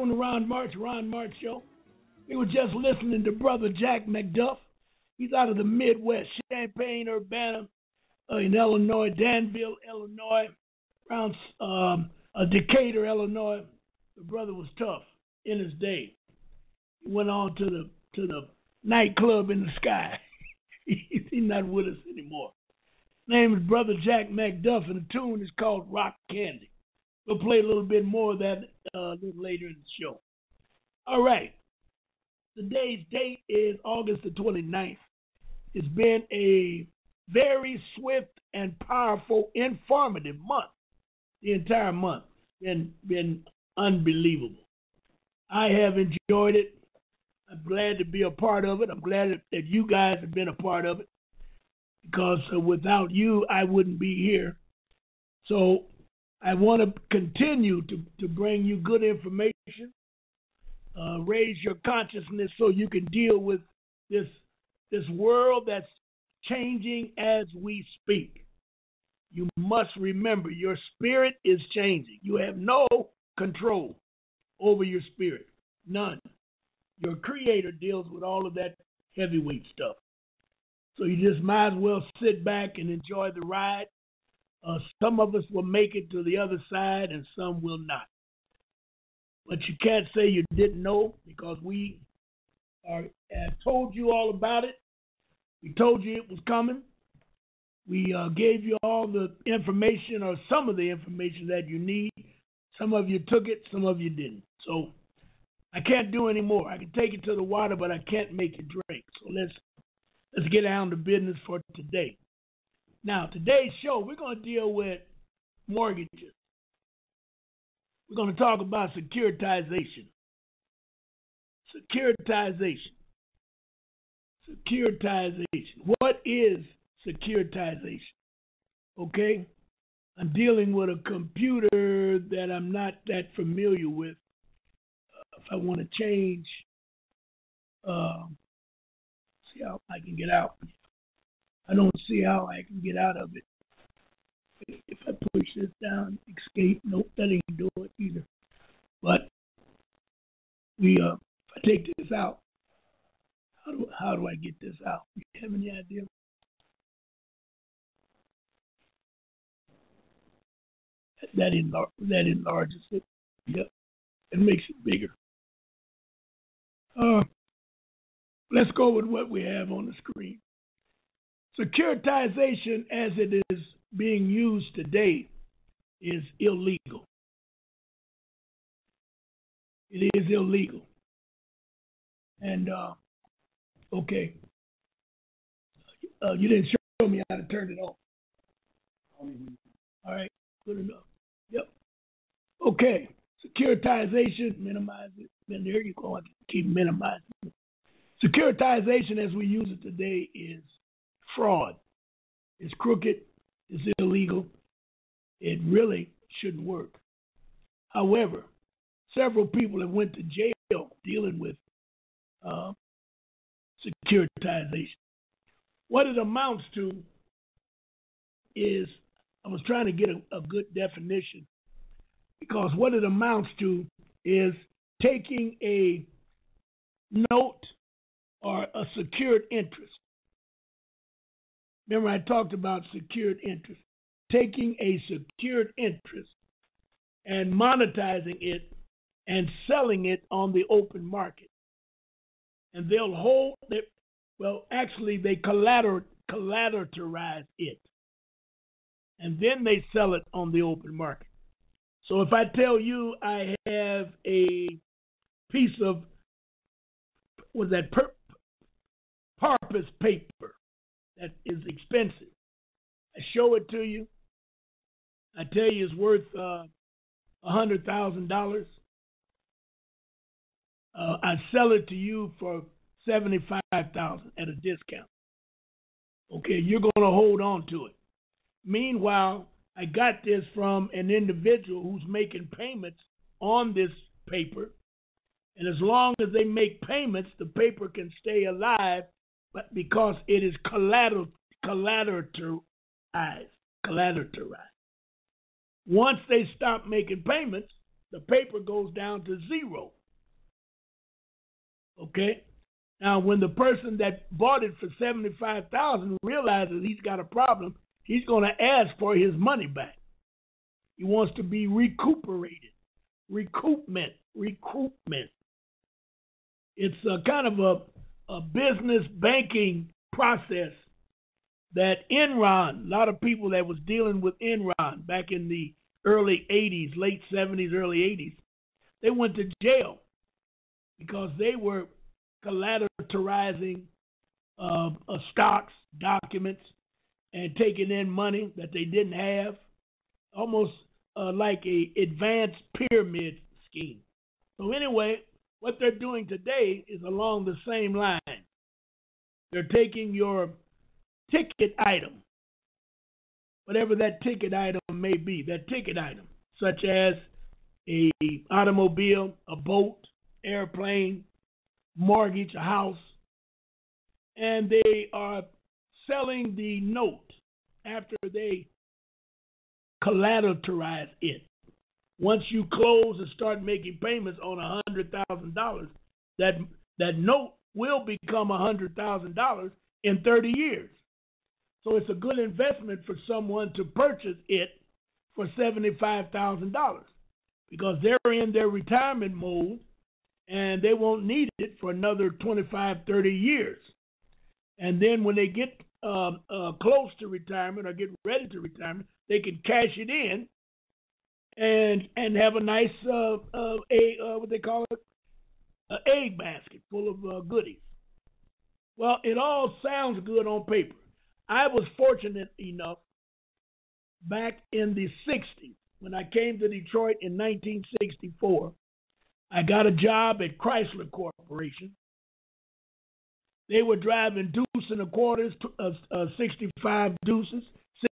on the Ron March, Ron March Show. We were just listening to Brother Jack McDuff. He's out of the Midwest, Champaign, Urbana, uh, in Illinois, Danville, Illinois, around um, uh, Decatur, Illinois. The brother was tough in his day. He went on to the to the nightclub in the sky. He's not with us anymore. His name is Brother Jack McDuff, and the tune is called Rock Candy. We'll play a little bit more of that uh, a little later in the show. All right. Today's date is August the 29th. It's been a very swift and powerful, informative month. The entire month been been unbelievable. I have enjoyed it. I'm glad to be a part of it. I'm glad that you guys have been a part of it because uh, without you, I wouldn't be here. So I want to continue to, to bring you good information, uh, raise your consciousness so you can deal with this this world that's changing as we speak. You must remember your spirit is changing. You have no control over your spirit. None. Your creator deals with all of that heavyweight stuff. So you just might as well sit back and enjoy the ride. Uh, some of us will make it to the other side and some will not. But you can't say you didn't know because we are, told you all about it. We told you it was coming. We uh, gave you all the information or some of the information that you need. Some of you took it, some of you didn't. So I can't do any more. I can take it to the water, but I can't make you drink. So let's let's get down to business for today. Now, today's show, we're going to deal with mortgages. We're going to talk about securitization. Securitization. Securitization. What is securitization? Okay? I'm dealing with a computer that I'm not that familiar with. Uh, if I want to change, uh, see how I can get out. I don't see how I can get out of it. If I push this down, escape, nope, that ain't do it either. But we, uh, if I take this out, how do how do I get this out? You have any idea? That enlar- that enlarges it. Yep, it makes it bigger. Uh, let's go with what we have on the screen. Securitization, as it is being used today, is illegal. It is illegal. And, uh, okay. Uh, you didn't show me how to turn it off. All right, good enough. Yep. Okay. Securitization, minimize it. Then there you go. I keep minimizing it. Securitization, as we use it today, is fraud. It's crooked. It's illegal. It really shouldn't work. However, several people have went to jail dealing with uh, securitization. What it amounts to is, I was trying to get a, a good definition because what it amounts to is taking a note or a secured interest Remember, I talked about secured interest. Taking a secured interest and monetizing it and selling it on the open market. And they'll hold it, well, actually, they collateral, collateralize it. And then they sell it on the open market. So if I tell you I have a piece of, was that purpose paper, that is expensive. I show it to you. I tell you it's worth uh, a hundred thousand dollars. Uh, I sell it to you for seventy-five thousand at a discount. Okay, you're going to hold on to it. Meanwhile, I got this from an individual who's making payments on this paper, and as long as they make payments, the paper can stay alive but because it is collateral, collateralized, collateralized. Once they stop making payments, the paper goes down to zero. Okay? Now, when the person that bought it for seventy-five thousand realizes he's got a problem, he's going to ask for his money back. He wants to be recuperated, recoupment, recoupment. It's a kind of a, a business banking process that Enron, a lot of people that was dealing with Enron back in the early 80s, late 70s, early 80s, they went to jail because they were collateralizing uh, uh, stocks, documents, and taking in money that they didn't have, almost uh, like a advanced pyramid scheme. So anyway, what they're doing today is along the same line. They're taking your ticket item, whatever that ticket item may be, that ticket item, such as a automobile, a boat, airplane, mortgage, a house, and they are selling the note after they collateralize it. Once you close and start making payments on a hundred thousand dollars, that that note will become a hundred thousand dollars in thirty years. So it's a good investment for someone to purchase it for seventy-five thousand dollars because they're in their retirement mode and they won't need it for another 25, 30 years. And then when they get uh, uh, close to retirement or get ready to retirement, they can cash it in and and have a nice uh, uh, a uh, what they call it, an egg basket full of uh, goodies. Well, it all sounds good on paper. I was fortunate enough back in the 60s when I came to Detroit in 1964 I got a job at Chrysler Corporation. They were driving deuce and a quarters, uh, uh, 65 deuces,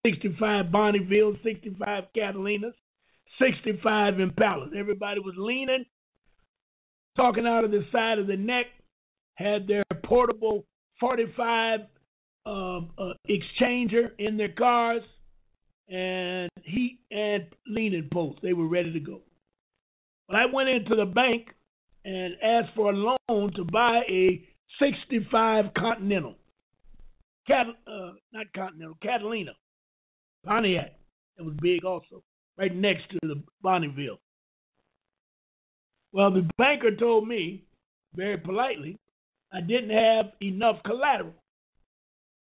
65 Bonnevilles, 65 Catalinas, 65 Impalas. Everybody was leaning, talking out of the side of the neck, had their portable 45 uh, uh, exchanger in their cars, and heat and leaning posts. They were ready to go. But I went into the bank and asked for a loan to buy a 65 Continental. Cat, uh, not Continental, Catalina. Pontiac. It was big also, right next to the Bonneville. Well, the banker told me, very politely, I didn't have enough collateral.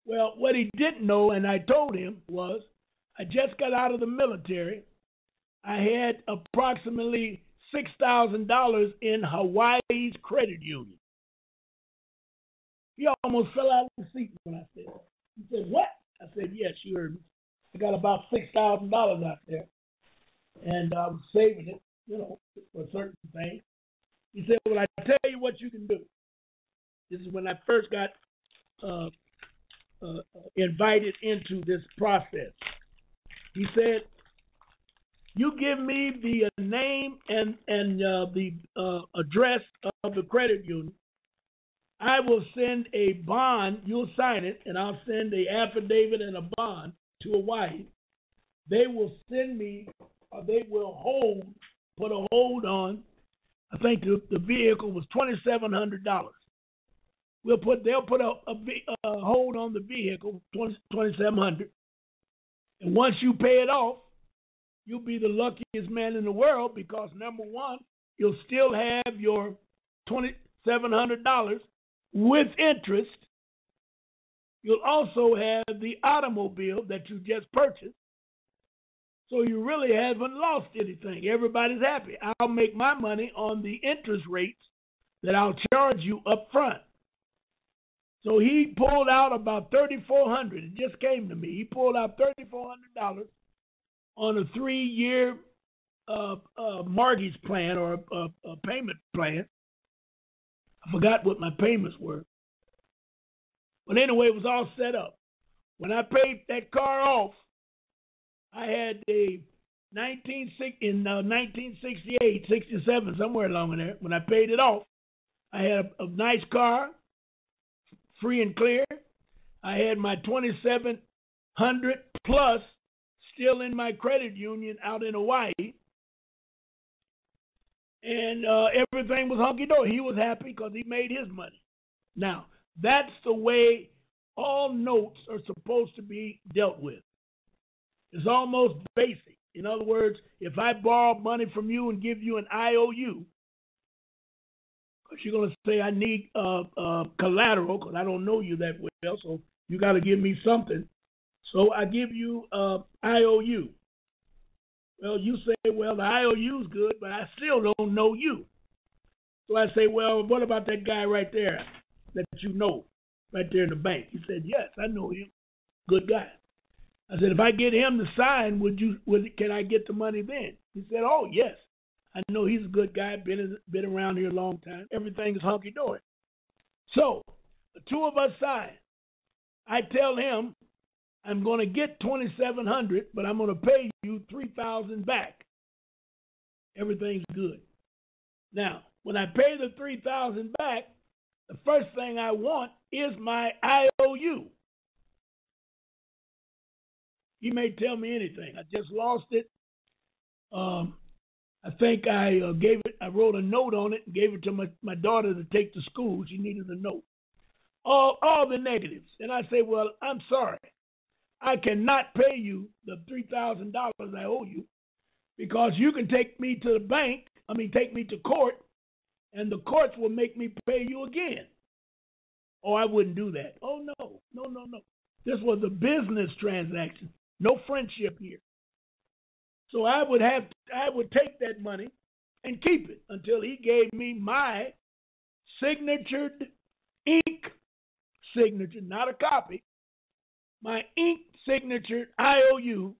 Well, what he didn't know, and I told him, was I just got out of the military. I had approximately $6,000 in Hawaii's credit union. He almost fell out of the seat when I said that. He said, What? I said, Yes, you heard me. I got about $6,000 out there. And I was saving it, you know, for certain things. He said, Well, I tell you what you can do. This is when I first got uh, uh, invited into this process. He said, you give me the name and and uh, the uh, address of the credit union. I will send a bond. You'll sign it, and I'll send a affidavit and a bond to Hawaii. They will send me, or they will hold, put a hold on. I think the, the vehicle was twenty seven hundred dollars. We'll put they'll put a, a, a hold on the vehicle twenty twenty seven hundred, and once you pay it off, you'll be the luckiest man in the world because number one, you'll still have your twenty seven hundred dollars with interest. You'll also have the automobile that you just purchased. So you really haven't lost anything. Everybody's happy. I'll make my money on the interest rates that I'll charge you up front. So he pulled out about thirty four hundred. It just came to me. He pulled out thirty four hundred dollars on a three year uh, uh, mortgage plan or a, a, payment plan. I forgot what my payments were. But anyway, it was all set up. When I paid that car off, I had a 19, in uh, 1968, 67, somewhere along in there. When I paid it off, I had a, a nice car, free and clear. I had my 2700 plus still in my credit union out in Hawaii. and uh, everything was hunky dory. He was happy because he made his money. Now, that's the way all notes are supposed to be dealt with. It's almost basic. In other words, if I borrow money from you and give you an IOU, because you're going to say I need uh, uh, collateral because I don't know you that well, so you got to give me something. So I give you uh, IOU. Well, you say, well, the IOU is good, but I still don't know you. So I say, well, what about that guy right there that you know, right there in the bank? He said, yes, I know him. Good guy. I said, if I get him to sign, would you? Would can I get the money then? He said, oh yes. I know he's a good guy. Been been around here a long time. Everything is hunky dory. So the two of us sign. I tell him I'm going to get 2,700, but I'm going to pay you 3,000 back. Everything's good. Now, when I pay the 3,000 back, the first thing I want is my IOU. You may tell me anything. I just lost it. Um, I think I uh, gave it. I wrote a note on it and gave it to my, my daughter to take to school. She needed a note. All all the negatives, and I say, well, I'm sorry. I cannot pay you the $3,000 I owe you because you can take me to the bank, I mean, take me to court, and the courts will make me pay you again. Oh, I wouldn't do that. Oh, no, no, no, no. This was a business transaction, no friendship here. So I would have, I would take that money and keep it until he gave me my signatured ink signature, not a copy, my ink signature IOU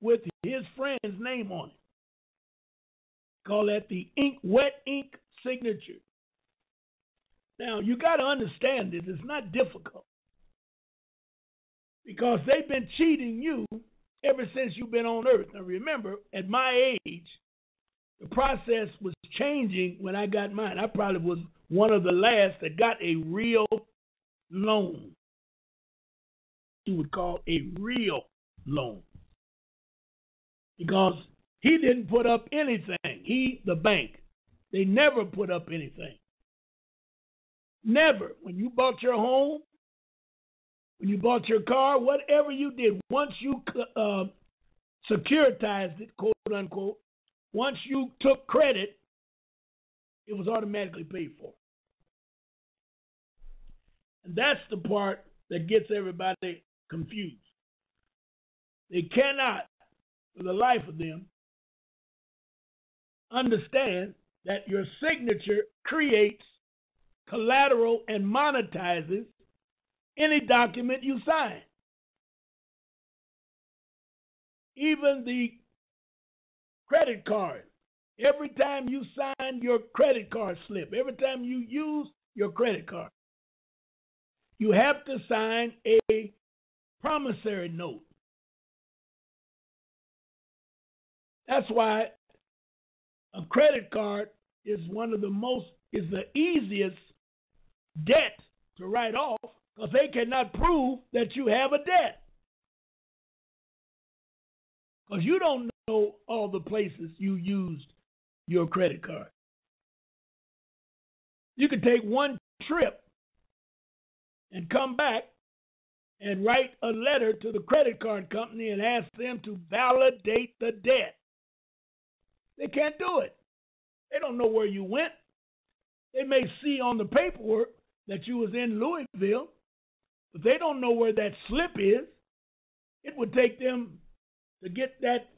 with his friend's name on it. Call that the ink wet ink signature. Now you got to understand this; it's not difficult because they've been cheating you ever since you've been on Earth. Now remember, at my age, the process was changing when I got mine. I probably was one of the last that got a real loan you would call a real loan. Because he didn't put up anything. He, the bank, they never put up anything. Never. When you bought your home, when you bought your car, whatever you did, once you uh, securitized it, quote unquote, once you took credit, it was automatically paid for. And that's the part that gets everybody confused. They cannot, for the life of them, understand that your signature creates collateral and monetizes any document you sign. Even the credit card. Every time you sign your credit card slip, every time you use your credit card, you have to sign a promissory note. That's why a credit card is one of the most is the easiest debt to write off because they cannot prove that you have a debt. Because you don't know all the places you used your credit card. You could take one trip and come back and write a letter to the credit card company and ask them to validate the debt. They can't do it. They don't know where you went. They may see on the paperwork that you was in Louisville, but they don't know where that slip is. It would take them to get that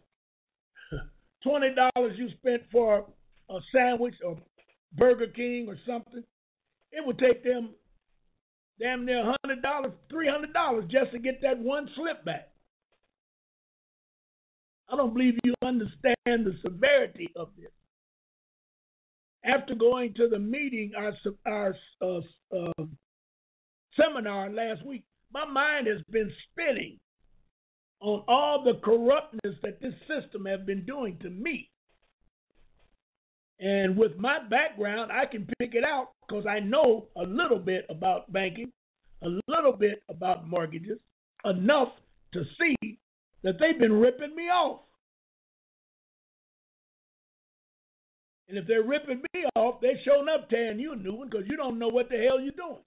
twenty dollars you spent for a sandwich or Burger King or something. It would take them damn near hundred dollars, three hundred dollars just to get that one slip back. I don't believe you understand the severity of this. After going to the meeting, our our uh, uh, seminar last week, my mind has been spinning on all the corruptness that this system has been doing to me. And with my background, I can pick it out because I know a little bit about banking, a little bit about mortgages, enough to see that they've been ripping me off. And if they're ripping me off, they're showing up tearing you a new one because you don't know what the hell you're doing.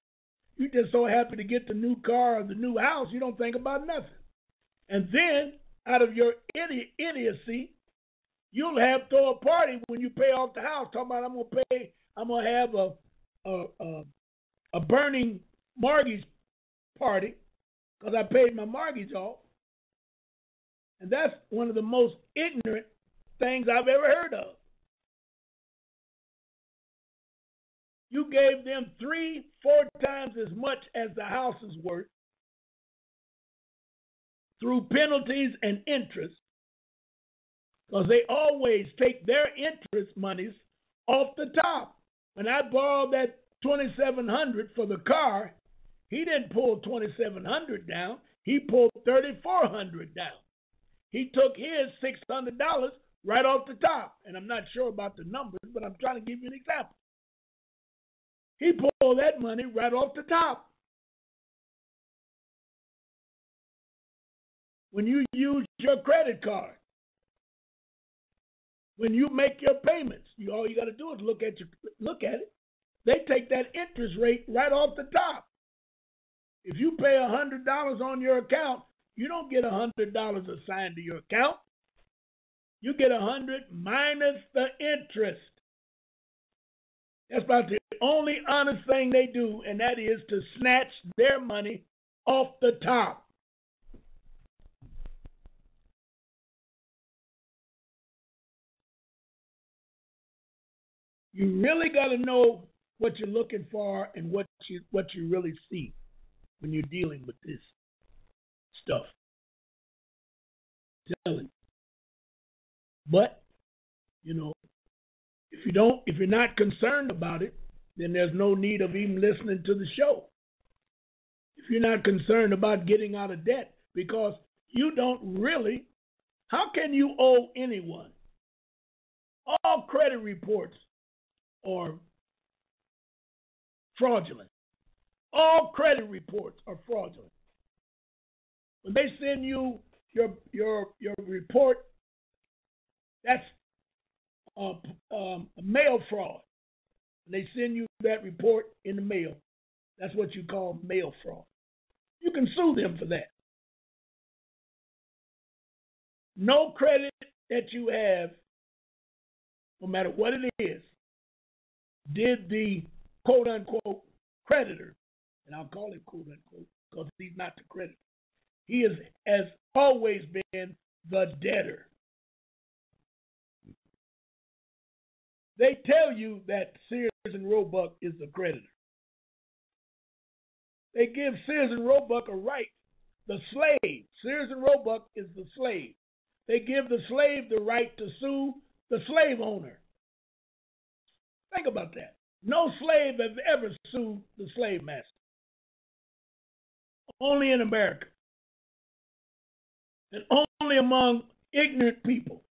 You just so happy to get the new car or the new house, you don't think about nothing. And then, out of your idi- idiocy, you'll have throw a party when you pay off the house. Talking about I'm gonna pay, I'm gonna have a a a, a burning mortgage party because I paid my mortgage off. And that's one of the most ignorant things I've ever heard of. You gave them three, four times as much as the house is worth through penalties and interest because they always take their interest monies off the top. When I borrowed that 2700 for the car, he didn't pull 2700 down. He pulled 3400 down. He took his $600 right off the top. And I'm not sure about the numbers, but I'm trying to give you an example. He pulled that money right off the top. When you use your credit card, when you make your payments, you all you got to do is look at your look at it. They take that interest rate right off the top. If you pay a hundred dollars on your account, you don't get a hundred dollars assigned to your account. You get a hundred minus the interest. That's about the only honest thing they do, and that is to snatch their money off the top. You really got to know what you're looking for and what you what you really see when you're dealing with this stuff. Telling. But, you know, you don't if you're not concerned about it, then there's no need of even listening to the show. If you're not concerned about getting out of debt, because you don't really, how can you owe anyone? All credit reports are fraudulent. All credit reports are fraudulent. When they send you your your your report, that's a, um, mail fraud. they send you that report in the mail. That's what you call mail fraud. You can sue them for that. No credit that you have, no matter what it is, did the quote unquote creditor, and I'll call him quote unquote because he's not the creditor. He is, has always been the debtor. They tell you that Sears and Roebuck is the creditor. They give Sears and Roebuck a right. The slave, Sears and Roebuck is the slave. They give the slave the right to sue the slave owner. Think about that. No slave has ever sued the slave master. Only in America. And only among ignorant people.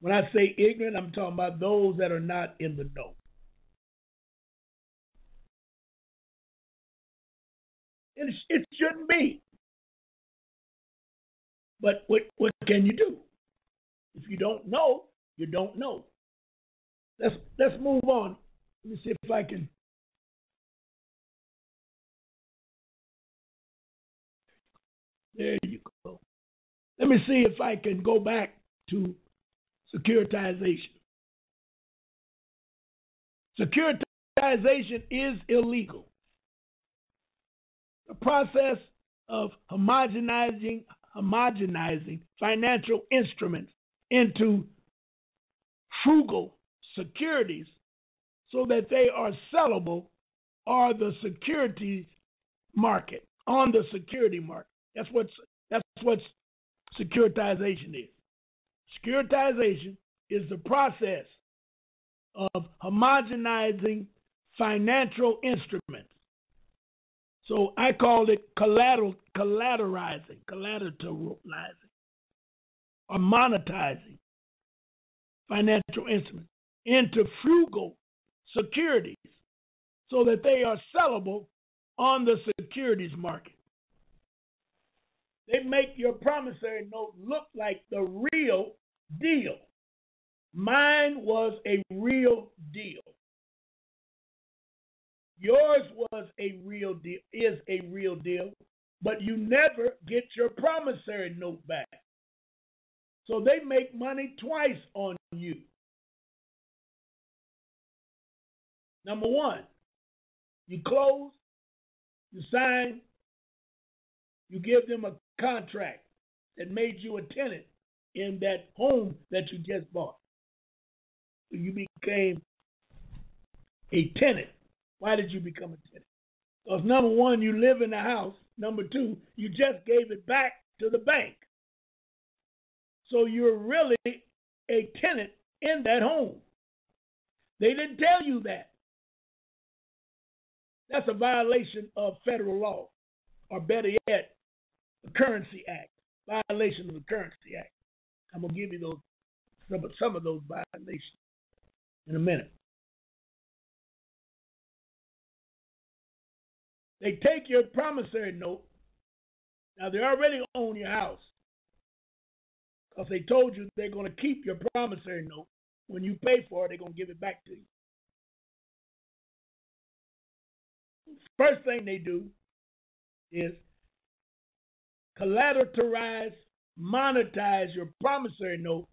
When I say ignorant, I'm talking about those that are not in the know. And it shouldn't be. But what, what can you do? If you don't know, you don't know. Let's let's move on. Let me see if I can. There you go. Let me see if I can go back to securitization. Securitization is illegal. The process of homogenizing homogenizing financial instruments into frugal securities so that they are sellable are the securities market on the security market. That's what that's what securitization is. Securitization is the process of homogenizing financial instruments. So I called it collateral, collateralizing, collateralizing, or monetizing financial instruments into frugal securities so that they are sellable on the securities market. They make your promissory note look like the real deal. Mine was a real deal. Yours was a real deal, is a real deal, but you never get your promissory note back. So they make money twice on you. Number one, you close, you sign, you give them a contract that made you a tenant in that home that you just bought. You became a tenant. Why did you become a tenant? Because number one, you live in the house. Number two, you just gave it back to the bank. So you're really a tenant in that home. They didn't tell you that. That's a violation of federal law, or better yet, the Currency Act. Violation of the Currency Act. I'm gonna give you those some, some of those violations in a minute. They take your promissory note. Now they already own your house because they told you they're going to keep your promissory note. When you pay for it, they're going to give it back to you. First thing they do is collateralize, monetize your promissory note,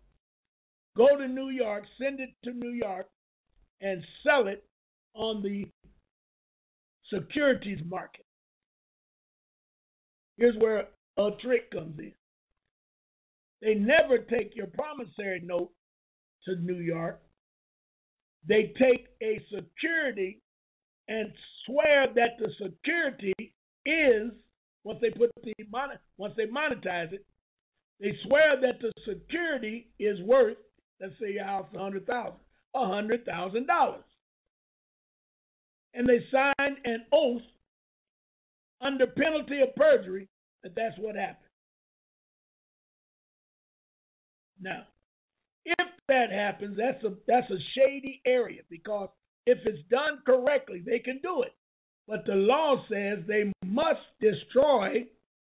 go to New York, send it to New York, and sell it on the securities market. Here's where a trick comes in. They never take your promissory note to New York. They take a security and swear that the security is once they put the once they monetize it, they swear that the security is worth, let's say your house hundred thousand, a hundred thousand dollars, and they sign an oath under penalty of perjury that that's what happened. Now, if that happens, that's a that's a shady area because if it's done correctly, they can do it. But the law says they must destroy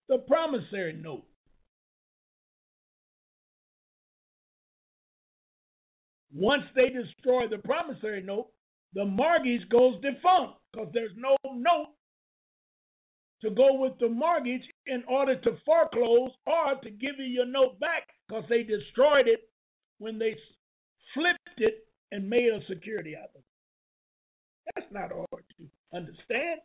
the promissory note. Once they destroy the promissory note, the mortgage goes defunct because there's no note to go with the mortgage in order to foreclose or to give you your note back because they destroyed it when they flipped it and made a security out of it. That's not hard to understand.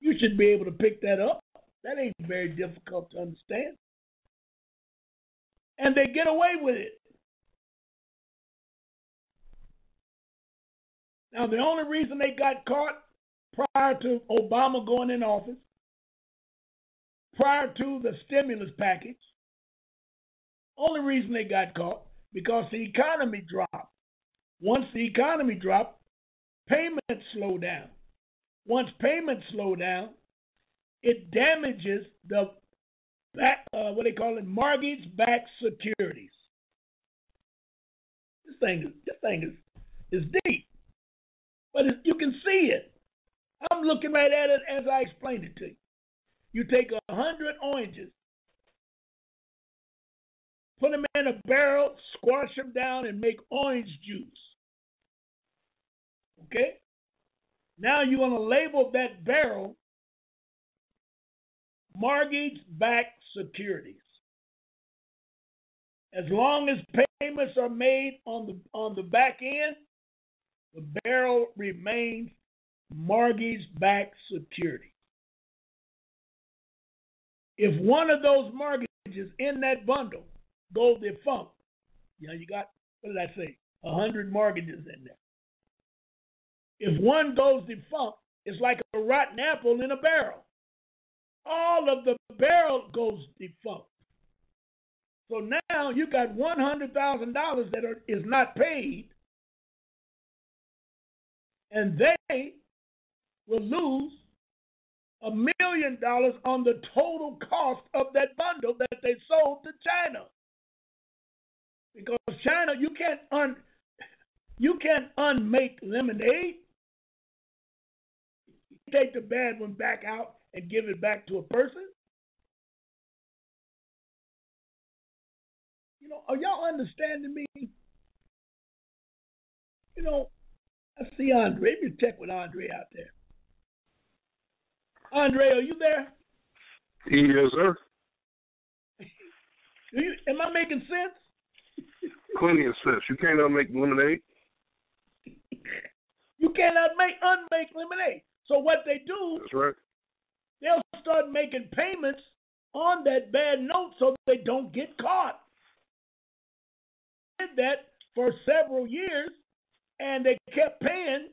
You should be able to pick that up. That ain't very difficult to understand. And they get away with it. Now, the only reason they got caught prior to Obama going in office, prior to the stimulus package, only reason they got caught because the economy dropped. Once the economy dropped, payments slow down. Once payments slow down, it damages the back, uh, what they call it, mortgage-backed securities. This thing is this thing is is deep, but you can see it. I'm looking right at it as I explained it to you. You take a hundred oranges, put them in a barrel, squash them down, and make orange juice. Okay? Now you're going to label that barrel mortgage backed securities. As long as payments are made on the on the back end, the barrel remains mortgage backed security. If one of those mortgages in that bundle go defunct, you know, you got what did I say? A hundred mortgages in there. If one goes defunct, it's like a rotten apple in a barrel. All of the barrel goes defunct. So now you got one hundred thousand dollars that are, is not paid, and they will lose a million dollars on the total cost of that bundle that they sold to China. Because China, you can't un you can't unmake lemonade take the bad one back out and give it back to a person? You know, are y'all understanding me? You know, I see Andre. Let me check with Andre out there. Andre, are you there? Yes, sir. You, am I making sense? Plenty of sense. You can't make lemonade. You cannot make unmake lemonade. So what they do, That's right. They'll start making payments on that bad note so they don't get caught. Did that for several years, and they kept paying,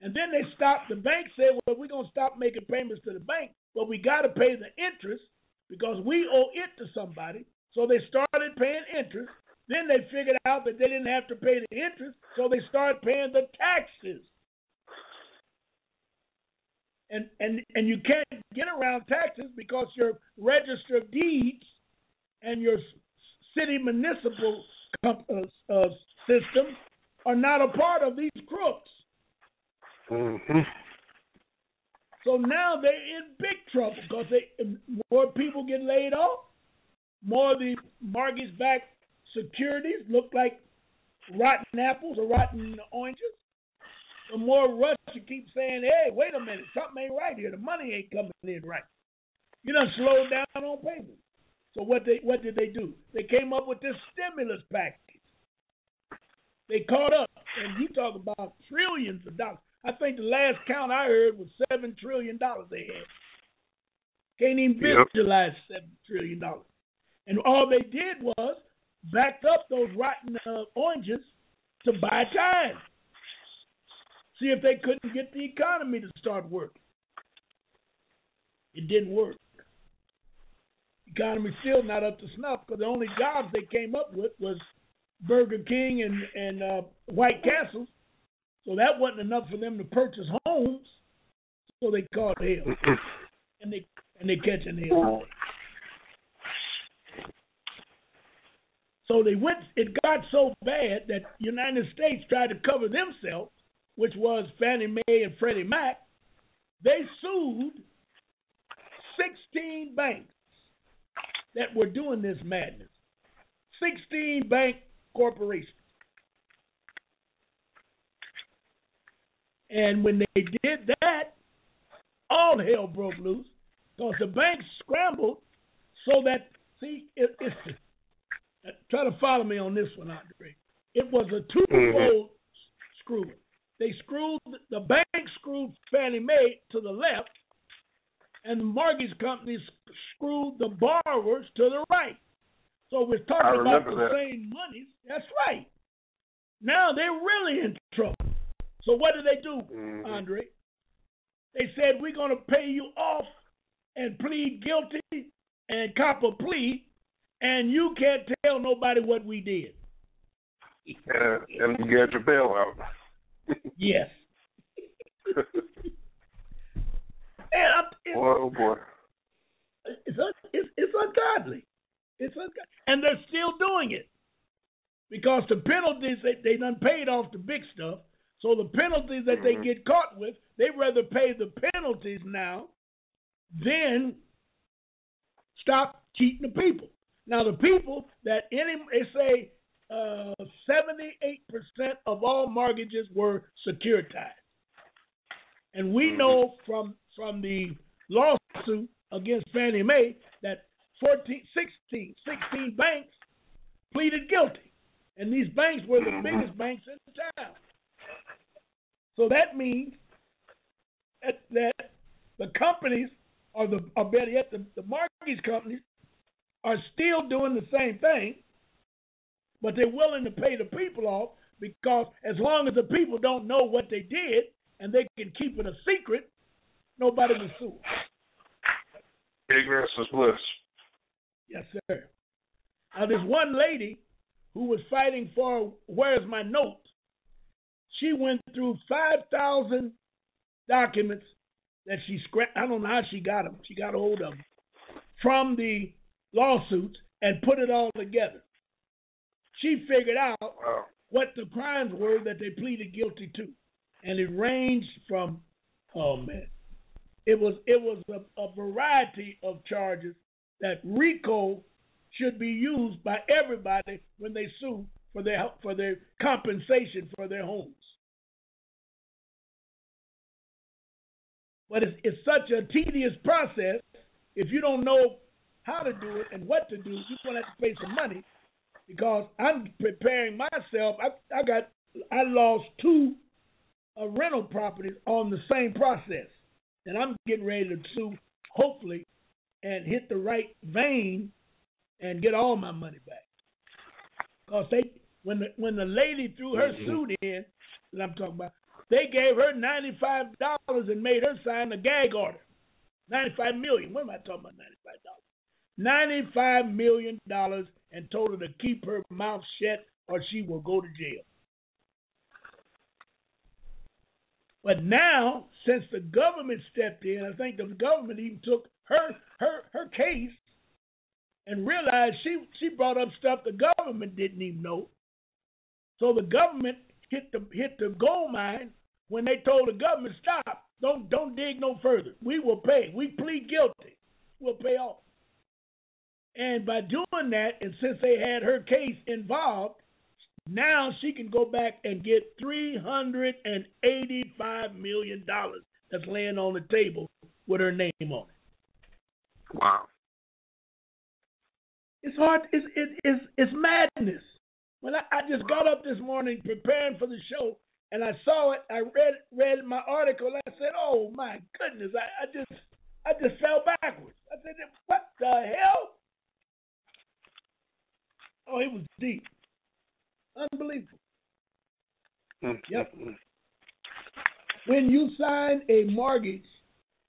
and then they stopped. The bank said, "Well, we're gonna stop making payments to the bank, but we got to pay the interest because we owe it to somebody." So they started paying interest. Then they figured out that they didn't have to pay the interest, so they started paying the taxes. And and and you can't get around taxes because your register of deeds and your city municipal uh, uh, system are not a part of these crooks. Mm-hmm. So now they're in big trouble because they more people get laid off, more of the mortgage-backed securities look like rotten apples or rotten oranges. The more rush you keep saying, "Hey, wait a minute, something ain't right here. The money ain't coming in right." You done slowed down on payments. So what they what did they do? They came up with this stimulus package. They caught up, and you talk about trillions of dollars. I think the last count I heard was seven trillion dollars they had. Can't even Yep. visualize seven trillion dollars. And all they did was backed up those rotten uh, oranges to buy time. See if they couldn't get the economy to start working. It didn't work. Economy's still not up to snuff because the only jobs they came up with was Burger King and and uh, White Castles. So that wasn't enough for them to purchase homes. So they called hell, and they and they catching hell. So they went. It got so bad that United States tried to cover themselves, which was Fannie Mae and Freddie Mac. They sued 16 banks that were doing this madness. 16 bank corporations. And when they did that, all hell broke loose because the banks scrambled so that, see, it, it's, try to follow me on this one, Andre. It was a twofold mm-hmm. screw. They screwed, the bank screwed Fannie Mae to the left, and the mortgage companies screwed the borrowers to the right. So we're talking about the that. same monies. That's right. Now they're really in trouble. So what did they do, Mhm. Andre? They said we're going to pay you off and plead guilty and cop a plea, and you can't tell nobody what we did. And, and you get your bailout. Yes. And I'm, it's, boy, oh boy. it's, un, it's, it's ungodly. It's ungodly. And they're still doing it because the penalties they they done paid off the big stuff. So the penalties that they Mhm. get caught with, they'd rather pay the penalties now than stop cheating the people. Now the people that any they say seventy eight percent of all mortgages were securitized, and we Mhm. know from from the lawsuit against Fannie Mae that 14, 16, 16 banks pleaded guilty, and these banks were the Mhm. biggest banks in the town. So that means that, that the companies, or the or better yet, the, the mortgage companies, are still doing the same thing, but they're willing to pay the people off because as long as the people don't know what they did and they can keep it a secret, nobody will sue. Ignorance is bliss. Yes, sir. Now, there's one lady who was fighting for Where's My Note? She went through 5,000 documents that she scrapped. I don't know how she got them. She got a hold of them from the lawsuits and put it all together. She figured out what the crimes were that they pleaded guilty to, and it ranged from, oh man, it was it was a, a variety of charges that RICO should be used by everybody when they sue for their for their compensation for their homes. But it's, it's such a tedious process. If you don't know how to do it and what to do, you're gonna have to pay some money because I'm preparing myself. I, I got I lost two uh, rental properties on the same process, and I'm getting ready to sue, hopefully, and hit the right vein and get all my money back. Cause they when the when the lady threw her mm-hmm. suit in that I'm talking about, they gave her ninety five dollars and made her sign a gag order. Ninety five million. What am I talking about? Ninety five dollars. Ninety five million dollars and told her to keep her mouth shut or she will go to jail. But now, since the government stepped in, I think the government even took her her her case and realized she she brought up stuff the government didn't even know. So the government hit the hit the gold mine when they told the government stop, don't don't dig no further. We will pay. We plead guilty. We'll pay off. And by doing that, and since they had her case involved, now she can go back and get $385 million that's laying on the table with her name on it. Wow. It's hard. It's, it, it's, it's madness. When I, I just got up this morning preparing for the show, and I saw it, I read read my article, and I said, "Oh my goodness!" I, I just I just fell backwards. I said, "What the hell?" Oh, it was deep. Unbelievable. Mm-hmm. Yep. When you sign a mortgage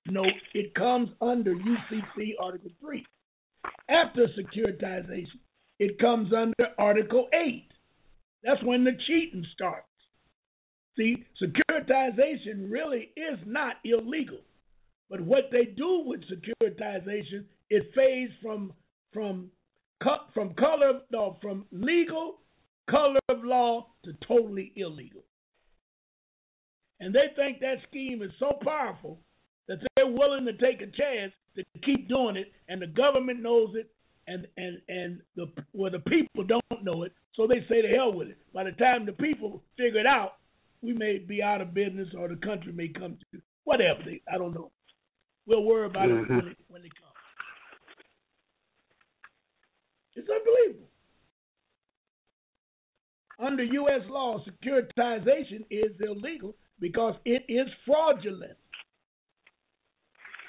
note, it comes under UCC Article 3. After securitization, it comes under Article 8. That's when the cheating starts. See, securitization really is not illegal. But what they do with securitization, it fades from from from color no, from legal color of law to totally illegal. And they think that scheme is so powerful that they're willing to take a chance to keep doing it, and the government knows it, and and and the well the people don't know it, so they say to hell with it. By the time the people figure it out, we may be out of business, or the country may come to whatever. They, I don't know. We'll worry about mm-hmm. it when it when it comes. It's unbelievable. Under U.S. law, securitization is illegal because it is fraudulent.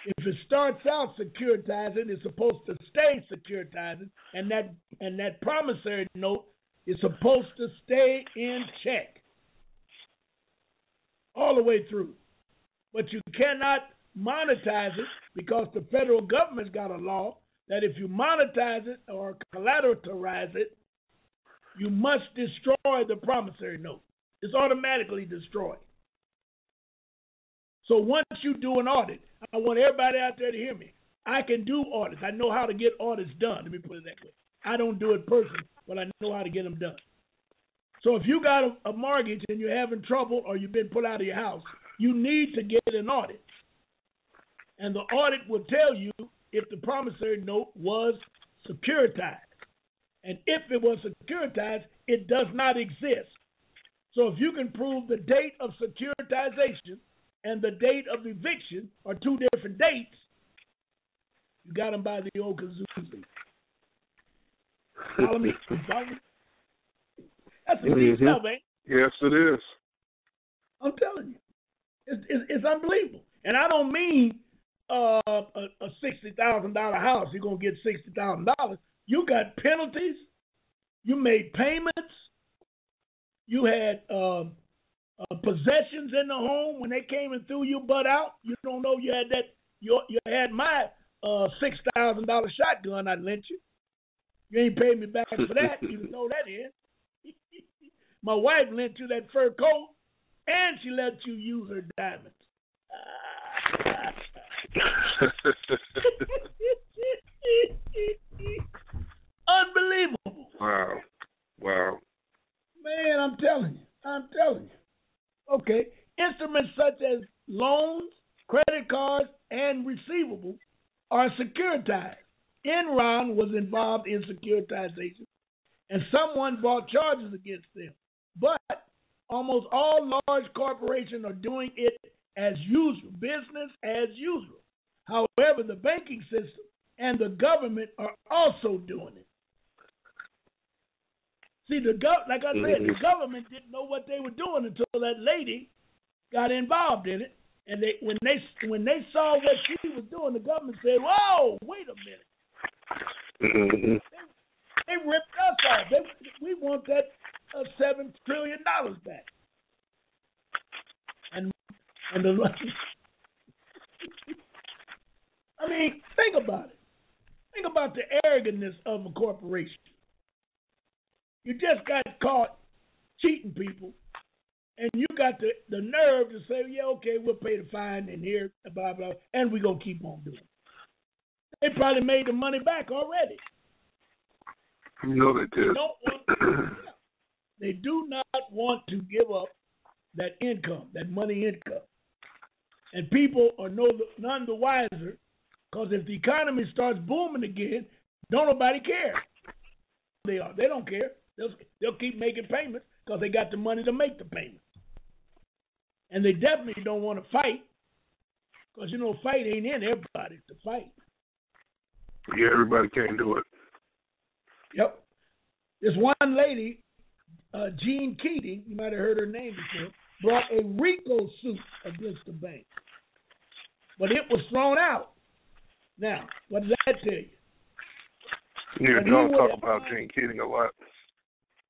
If it starts out securitizing, it's supposed to stay securitizing, and that and that promissory note is supposed to stay in check all the way through. But you cannot monetize it because the federal government's got a law that if you monetize it or collateralize it, you must destroy the promissory note. It's automatically destroyed. So once you do an audit, I want everybody out there to hear me. I can do audits. I know how to get audits done. Let me put it that way. I don't do it personally, but I know how to get them done. So if you got a, mortgage and you're having trouble or you've been put out of your house, you need to get an audit. And the audit will tell you if the promissory note was securitized. And if it was securitized, it does not exist. So if you can prove the date of securitization and the date of eviction are two different dates, you got them by the old kazoo. Follow me? That's the deep mm-hmm. stuff, ain't Yes, it is. I'm telling you. It's, it's, it's unbelievable. And I don't mean uh, a, a $60,000 house, you're to get $60,000. You got penalties. You made payments. You had uh, uh, possessions in the home when they came and threw your butt out. You don't know you had that. You, you had my uh, six thousand dollar shotgun I lent you. You ain't paid me back for that. you know that is. my wife lent you that fur coat, and she let you use her diamonds. Unbelievable. Wow. Wow. Man, I'm telling you. I'm telling you. Okay. Instruments such as loans, credit cards, and receivables are securitized. Enron was involved in securitization, and someone brought charges against them. But almost all large corporations are doing it as usual, business as usual. However, the banking system and the government are also doing it. See, the gov- like I said, the government didn't know what they were doing until that lady got involved in it. And they when they when they saw what she was doing, the government said, "Whoa, wait a minute." Mm-hmm. They, they ripped us off. They, we want that uh, seven trillion dollars back. And and the I mean, think about it. Think about the arrogance of a corporation. You just got caught cheating people, and you got the, the nerve to say, yeah, okay, we'll pay the fine and here, blah, blah, and we're going to keep on doing it. They probably made the money back already. You know they They did. don't want they do not want to give up that income, that money income. And people are no none the wiser because if the economy starts booming again, don't nobody care. They are. They don't care. They'll they'll keep making payments because they got the money to make the payments. And they definitely don't want to fight because you know fight ain't in everybody to fight. Yeah, everybody can't do it. Yep. This one lady, uh, Jean Keating, you might have heard her name before, brought a RICO suit against the bank. But it was thrown out. Now, what does that tell you? Yeah, John talk about Jean Keating a lot.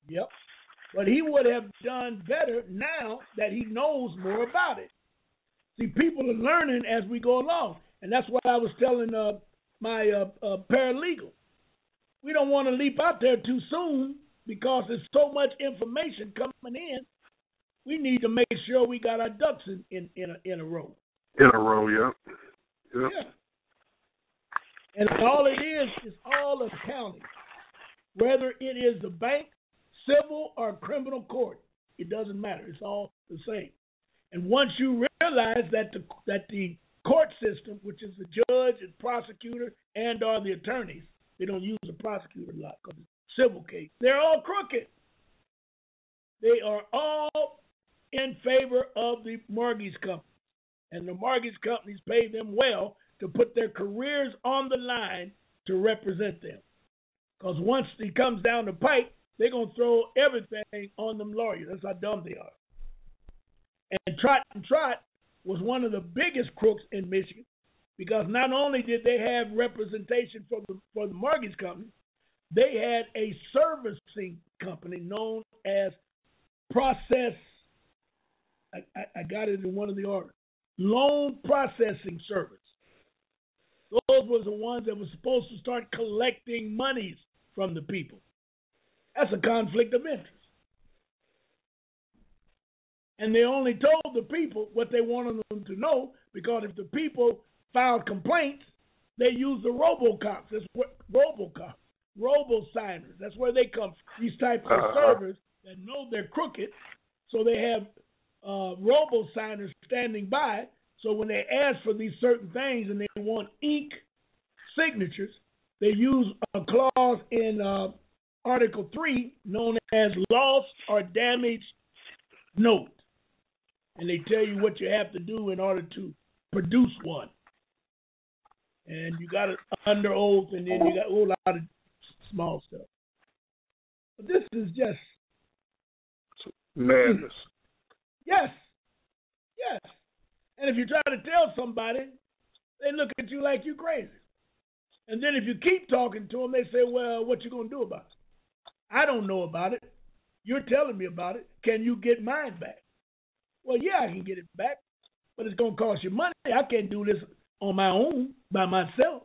Yep. But he would have done better now that he knows more about it. See, people are learning as we go along. And that's what I was telling uh, my uh, uh, paralegal. We don't want to leap out there too soon because there's so much information coming in. We need to make sure we got our ducks in, in, in, a, in a row. In a row, yeah. Yep. Yeah. And all it is is all accounting. Whether it is the bank, civil, or criminal court, it doesn't matter. It's all the same. And once you realize that the that the court system, which is the judge and prosecutor and or the attorneys, they don't use the prosecutor a lot because it's civil case. They're all crooked. They are all in favor of the mortgage company and the mortgage companies pay them well to put their careers on the line to represent them. Because once it comes down the pipe, they're going to throw everything on them lawyers. That's how dumb they are. And Trott and Trott was one of the biggest crooks in Michigan because not only did they have representation for the for the mortgage company, they had a servicing company known as Process. I, I, I got it in one of the orders loan processing service. Those were the ones that were supposed to start collecting monies from the people. That's a conflict of interest. And they only told the people what they wanted them to know because if the people filed complaints, they used the RoboCops. That's what RoboCops, Robo signers. That's where they come. From. These types of Uh-huh. servers that know they're crooked, so they have uh, robo signers standing by. So when they ask for these certain things and they want ink signatures, they use a clause in uh, Article 3 known as lost or damaged note. And they tell you what you have to do in order to produce one. And you got it under oath, and then you got a whole lot of small stuff. But this is just Madness. Yes. Yes. And if you try to tell somebody, they look at you like you crazy. And then if you keep talking to them, they say, "Well, what you gonna do about it?" I don't know about it. You're telling me about it. Can you get mine back? Well, yeah, I can get it back, but it's gonna cost you money. I can't do this on my own by myself.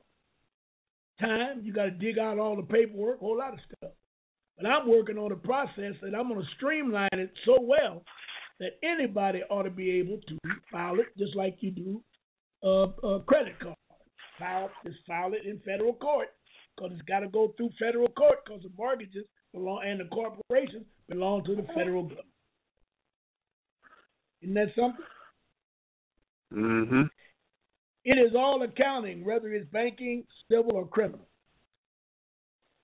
Time, you got to dig out all the paperwork, whole lot of stuff. But I'm working on a process that I'm to streamline it so well that anybody ought to be able to file it just like you do a, a credit card. File, just file it in federal court because it's got to go through federal court because the mortgages belong and the corporations belong to the federal government. Isn't that something? Mm-hmm. It is all accounting, whether it's banking, civil, or criminal.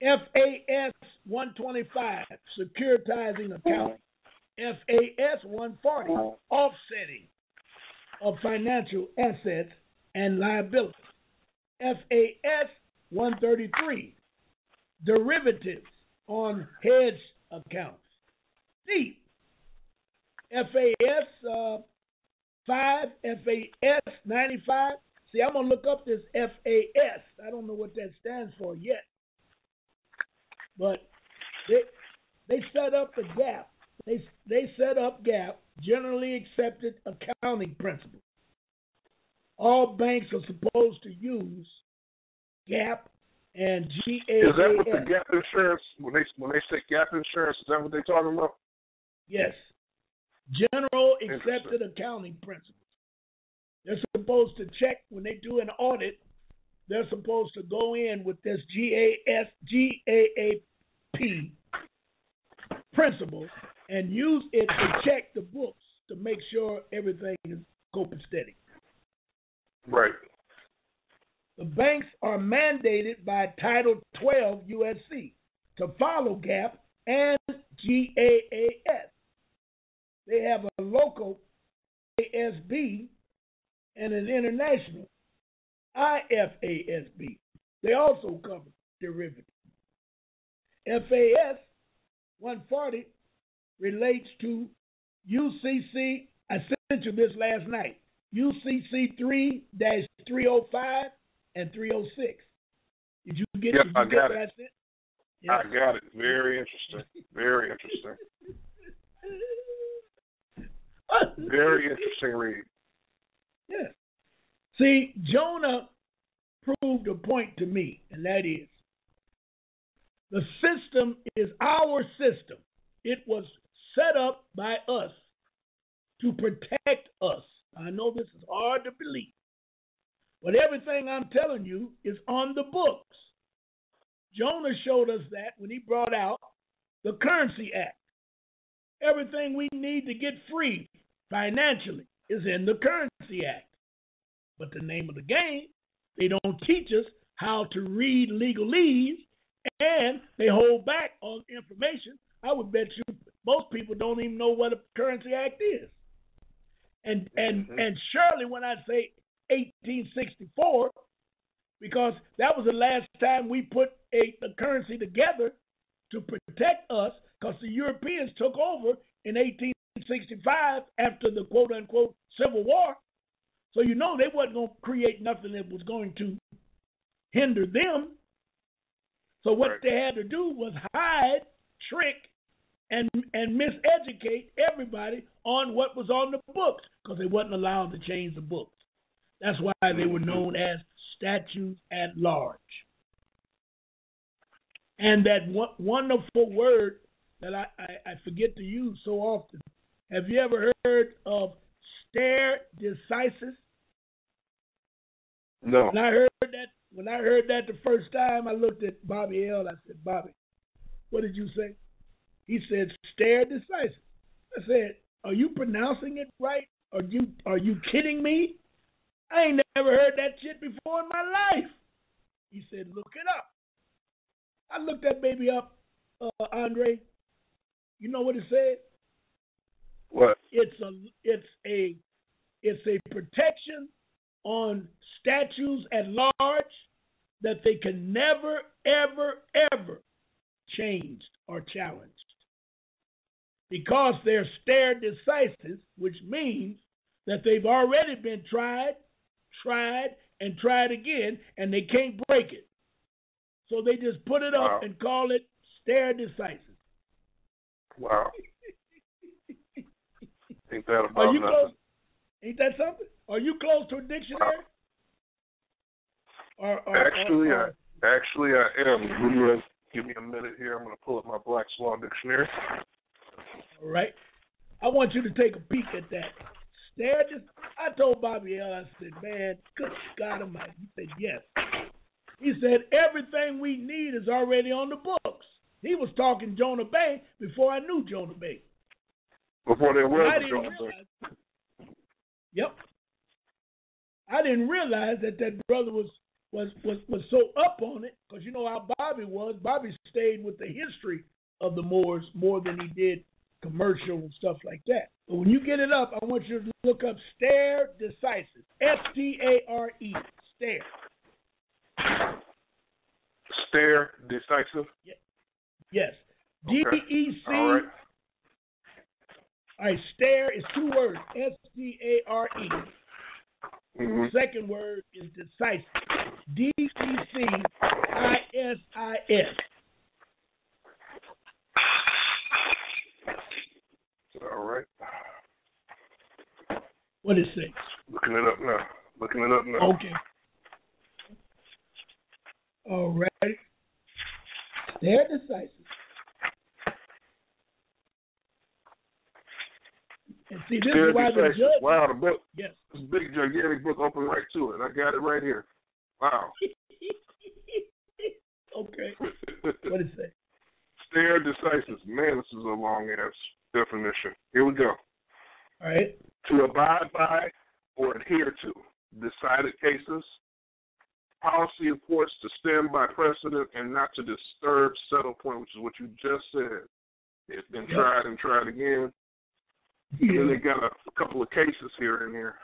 FAS 125, securitizing accounting. FAS 140, offsetting of financial assets and liabilities. FAS 133, derivatives on hedge accounts. D. FAS uh, 5, FAS 95. See, I'm going to look up this FAS. I don't know what that stands for yet. But they, they set up the GAAP. They, they set up GAAP, generally accepted accounting principles. All banks are supposed to use GAAP and GAAS. Is that what the gap insurance when they when they say gap insurance? Is that what they're talking about? Yes. General accepted accounting principles. They're supposed to check when they do an audit. They're supposed to go in with this GAS GAAP principle and use it to check the books to make sure everything is copacetic. Right. The banks are mandated by Title 12 USC to follow GAAP and GAAS. They have a local ASB and an international IFASB. They also cover derivatives. FAS 140 relates to UCC. I sent you this last night. UCC 3 305 and 306. Did you get, yep, did you I get got what it. I? I got it. Very interesting. Very interesting. Very interesting read. Yeah. See, Jonah proved a point to me, and that is the system is our system. It was set up by us to protect us. I know this is hard to believe, but everything I'm telling you is on the books. Jonah showed us that when he brought out the Currency Act. Everything we need to get free financially is in the Currency Act. But the name of the game, they don't teach us how to read legalese and they hold back on information. I would bet you most people don't even know what a Currency Act is. And and Mhm. and surely when I say 1864, because that was the last time we put a, a currency together to protect us, because the Europeans took over in 1865 after the quote unquote Civil War. So you know they wasn't going to create nothing that was going to hinder them. So what Right. they had to do was hide, trick, and and miseducate everybody on what was on the books because they wasn't allowed to change the books. That's why they were known as statutes at large. And that wonderful word that I, I, I forget to use so often. Have you ever heard of stare decisis? No. When I heard that, when I heard that the first time, I looked at Bobby L. I said, Bobby, what did you say? He said, stare decisive. I said, are you pronouncing it right? Are you are you kidding me? I ain't never heard that shit before in my life. He said, look it up. I looked that baby up, uh, Andre. You know what it said? What? It's a it's a it's a protection on statues at large that they can never, ever, ever changed or challenged. Because they're stare decisis, which means that they've already been tried, tried, and tried again, and they can't break it. So they just put it Wow. up and call it stare decisis. Wow. Ain't that about Are you nothing? close? Ain't that something? Are you close to a dictionary? Or, or, Actually, or, I actually I am. Give me a- Give me a minute here. I'm going to pull up my Black's Law Dictionary. All right. I want you to take a peek at that. Stare. Just, I told Bobby L. I said, man, good God Almighty. He said, yes. He said everything we need is already on the books. He was talking Jonah Bey before I knew Jonah Bey. Before there was I a didn't Jones realize. Yep. I didn't realize that that brother was was was was so up on it because you know how Bobby was. Bobby stayed with the history of the Moors more than he did commercial and stuff like that. But when you get it up, I want you to look up Stare Decisive. S T A R E. Stare. Stare Decisive? Yes. D E C. All right. All right, stare is two words. S T A R E. Mm-hmm. Second word is decisive. D E C I S I S. All right. What is six? Looking it up now. Looking it up now. Okay. All right. They're decisive. And see, this Stare is why the judge. Wow, the book. Yes. This big gigantic book open right to it. I got it right here. Wow. okay. What is it? Stare Decisive. Man, this is a long ass definition. Here we go. All right. To abide by or adhere to decided cases. Policy of course, to stand by precedent and not to disturb settle point, which is what you just said. It's been Yeah. tried and tried again. And then they got a, a couple of cases here and here.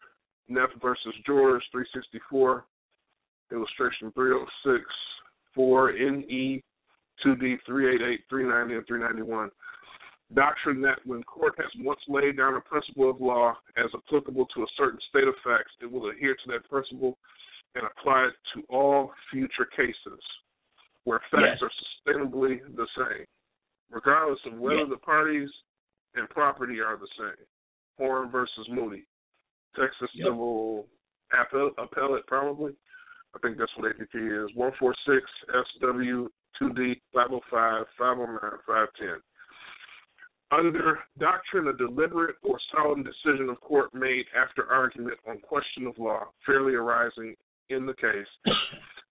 Neff versus George, 364. Illustration 306. 4 NE 2D 388, 390, and 391. Doctrine that when court has once laid down a principle of law as applicable to a certain state of facts, it will adhere to that principle and apply it to all future cases where facts Yes. are sustainably the same, regardless of whether Yes. the parties and property are the same. Horne versus Moody. Texas Yep. Civil appellate, appellate, probably. I think that's what APT is. 146 SW 2D 505 509 510. Under doctrine, a deliberate or solemn decision of court made after argument on question of law fairly arising in the case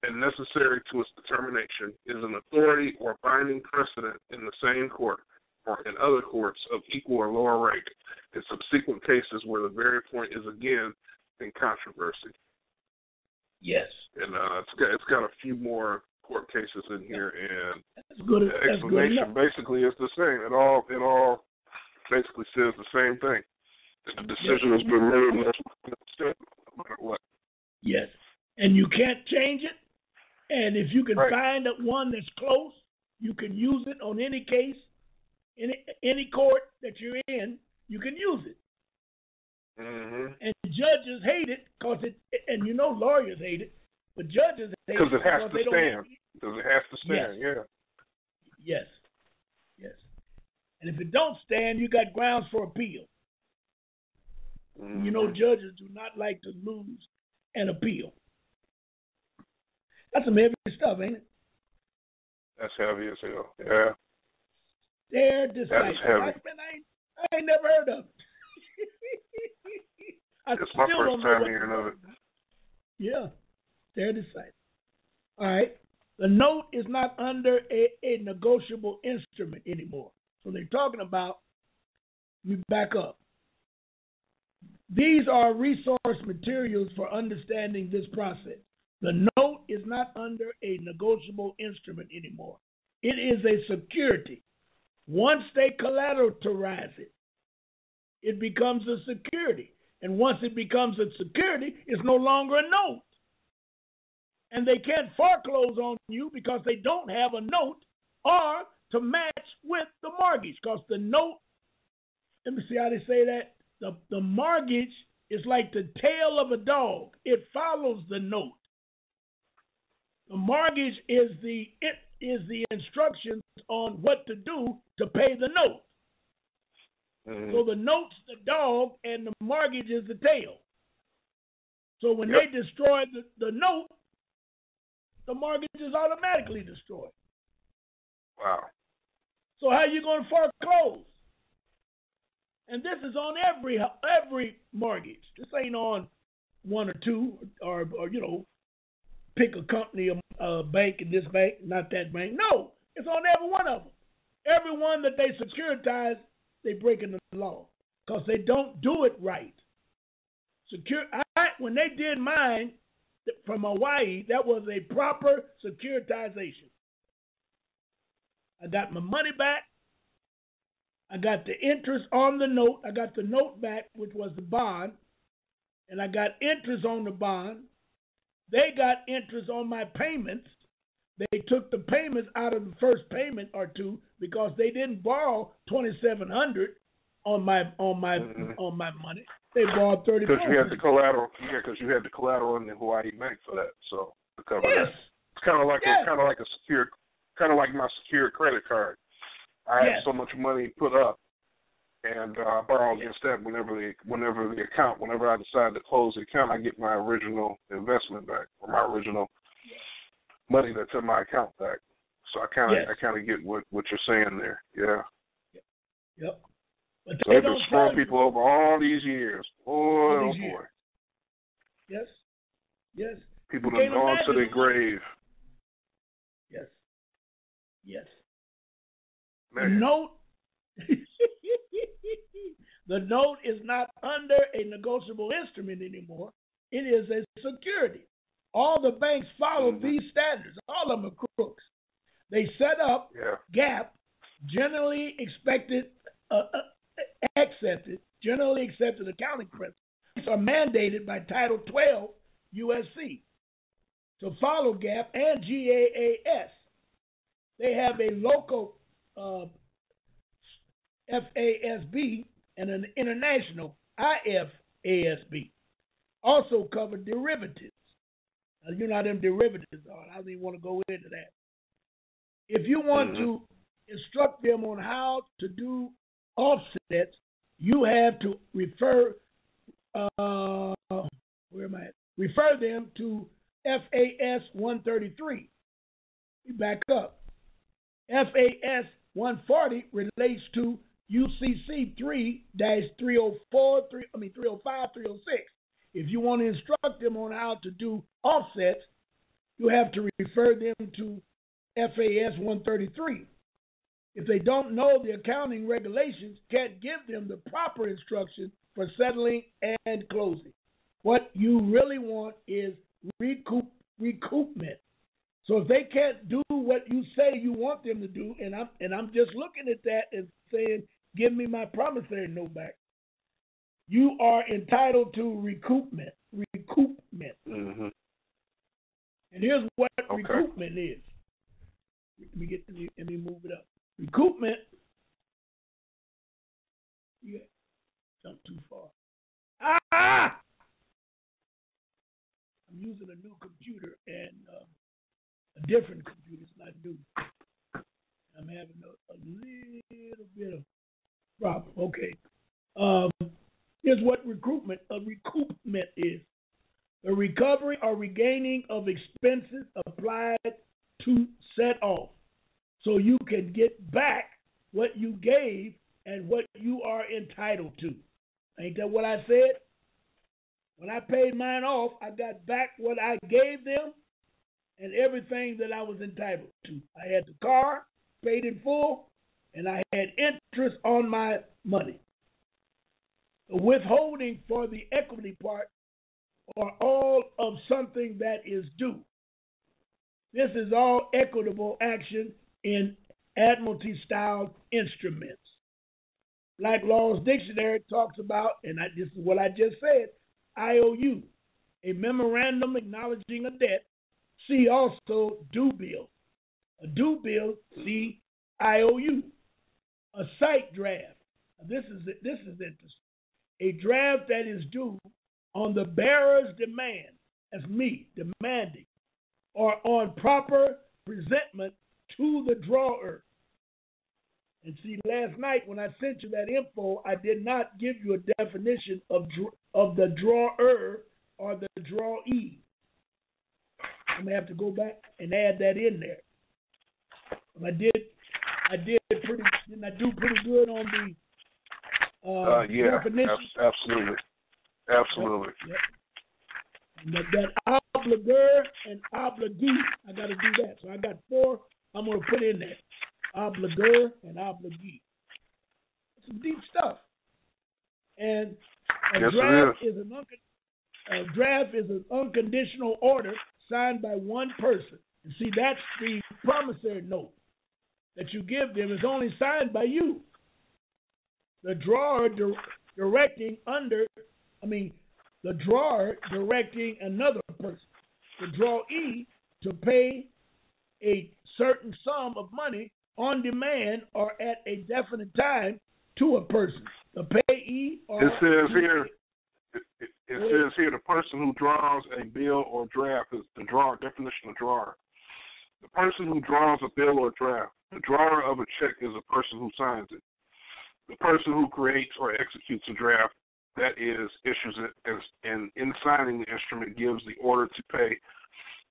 and necessary to its determination is an authority or binding precedent in the same court or in other courts of equal or lower rank in subsequent cases where the very point is again in controversy. Yes. And uh, it's got it's got a few more court cases in here, and good. the explanation basically is the same. It all it all basically says the same thing. The decision has been made, and that's what it said, no matter what. Yes. And you can't change it. And if you can Right. find one that's close, you can use it on any case, any any court that you're in, you can use it. Mm-hmm. And judges hate it because it, and you know lawyers hate it, but judges hate Because it has to stand. Have- Because it has to stand. Yeah. Yes. Yes. And if it don't stand, you got grounds for appeal. Mhm. You know, judges do not like to lose an appeal. That's some heavy stuff, ain't it? that's heavy as hell. Yeah. They're decisive. heavy. I, ain't, I ain't never heard of it. I It's my first time hearing of it. Yeah, they're. All right. The note is not under a, a negotiable instrument anymore. So they're talking about, we back up. These are resource materials for understanding this process. The note is not under a negotiable instrument anymore. It is a security. Once they collateralize it, it becomes a security. And once it becomes a security, it's no longer a note. And they can't foreclose on you because they don't have a note or to match with the mortgage. Because the note, let me see how they say that. The, the mortgage is like the tail of a dog, it follows the note. The mortgage is the it is the instructions on what to do to pay the note. Mhm. So the note's the dog and the mortgage is the tail. So when Yep. they destroy the, the note, the mortgage is automatically destroyed. Wow. So how you going to foreclose? And this is on every every mortgage. This ain't on one or two or or you know pick a company, a, a bank, and this bank, not that bank. No, it's on every one of them. Every one that they securitize, they breaking the law because they don't do it right. Secure. I, when they did mine, from Hawaii, that was a proper securitization. I got my money back. I got the interest on the note. I got the note back, which was the bond, and I got interest on the bond. They got interest on my payments. They took the payments out of the first payment or two because they didn't borrow twenty seven hundred on my on my mm-hmm. on my money. They borrowed thirty. Because you had the collateral, yeah, because you had the collateral in the Hawaii bank for that, so to cover yes. that. It's kind of like yes. a kind of like a secure, kind of like my secured credit card. I yes. had so much money put up, and uh, I borrow against that whenever the whenever the account, whenever I decide to close the account, I get my original investment back or my original money that's in my account back. So I kind of. I kind of get what what you're saying there. Yeah. Yep. But so they've been screwing people over all these years. Boy, all oh boy. Years. Yes. Yes. People have gone to their grave. Yes. Yes. Man. The note. the note is not under a negotiable instrument anymore. It is a security. All the banks follow mm-hmm. these standards. All of them are crooks. They set up yeah. GAAP, generally expected, uh, uh, accepted, generally accepted accounting principles are mandated by Title 12 USC to follow GAAP and GAAP. They have a local uh, FASB and an international IFASB. Also cover derivatives. Now, you know how them derivatives are. I don't even want to go into that. If you want mm-hmm. to instruct them on how to do offsets, you have to refer uh, where am I at? Refer them to FAS 133. We back up. FAS 140 relates to UCC 3 304, 3, I mean 305, 306. If you want to instruct them on how to do offsets, you have to refer them to FAS 133. If they don't know the accounting regulations, can't give them the proper instruction for settling and closing. What you really want is recoup recoupment. So if they can't do what you say you want them to do, and I'm and I'm just looking at that and saying, give me my promissory note back. You are entitled to recoupment. Recoupment. Mm-hmm. And here's what okay. recoupment is. Let me get let me move it up. Recoupment. Yeah, jump too far. Ah! I'm using a new computer and uh, a different computer. It's not new. I'm having a, a little bit of problem. Okay. Um, here's what recruitment a recoupment is: the recovery or regaining of expenses applied to set off, so you can get back what you gave and what you are entitled to. Ain't that what I said? When I paid mine off, I got back what I gave them and everything that I was entitled to. I had the car paid in full, and I had interest on my money. The withholding for the equity part are all of something that is due. This is all equitable action in admiralty style instruments. Black's Law Dictionary talks about, and I, this is what I just said, IOU, a memorandum acknowledging a debt. See also due bill. A due bill, see IOU. A sight draft. This is this is interesting. A draft that is due on the bearer's demand, as me demanding, or on proper presentment to the drawer. And see, last night when I sent you that info, I did not give you a definition of of the drawer or the drawee. I'm gonna have to go back and add that in there. I did, I did pretty, didn't I do pretty good on the uh, uh yeah, definition? absolutely, absolutely. Yep. And that, that obligor and obligee, I got to do that. So I got four. I'm gonna put in that obligor, and obligee. Some deep stuff. And a yes, draft is. is an A draft is an unconditional order signed by one person. And see, that's the promissory note that you give them is only signed by you. The drawer di- directing under, I mean, the drawer directing another person, the drawee, to pay a certain sum of money on demand or at a definite time to a person. The payee or it says here it, it, it says here the person who draws a bill or draft is the drawer definition of drawer. The person who draws a bill or draft. The drawer of a check is a person who signs it. The person who creates or executes a draft, that is, issues it, as, and in signing the instrument gives the order to pay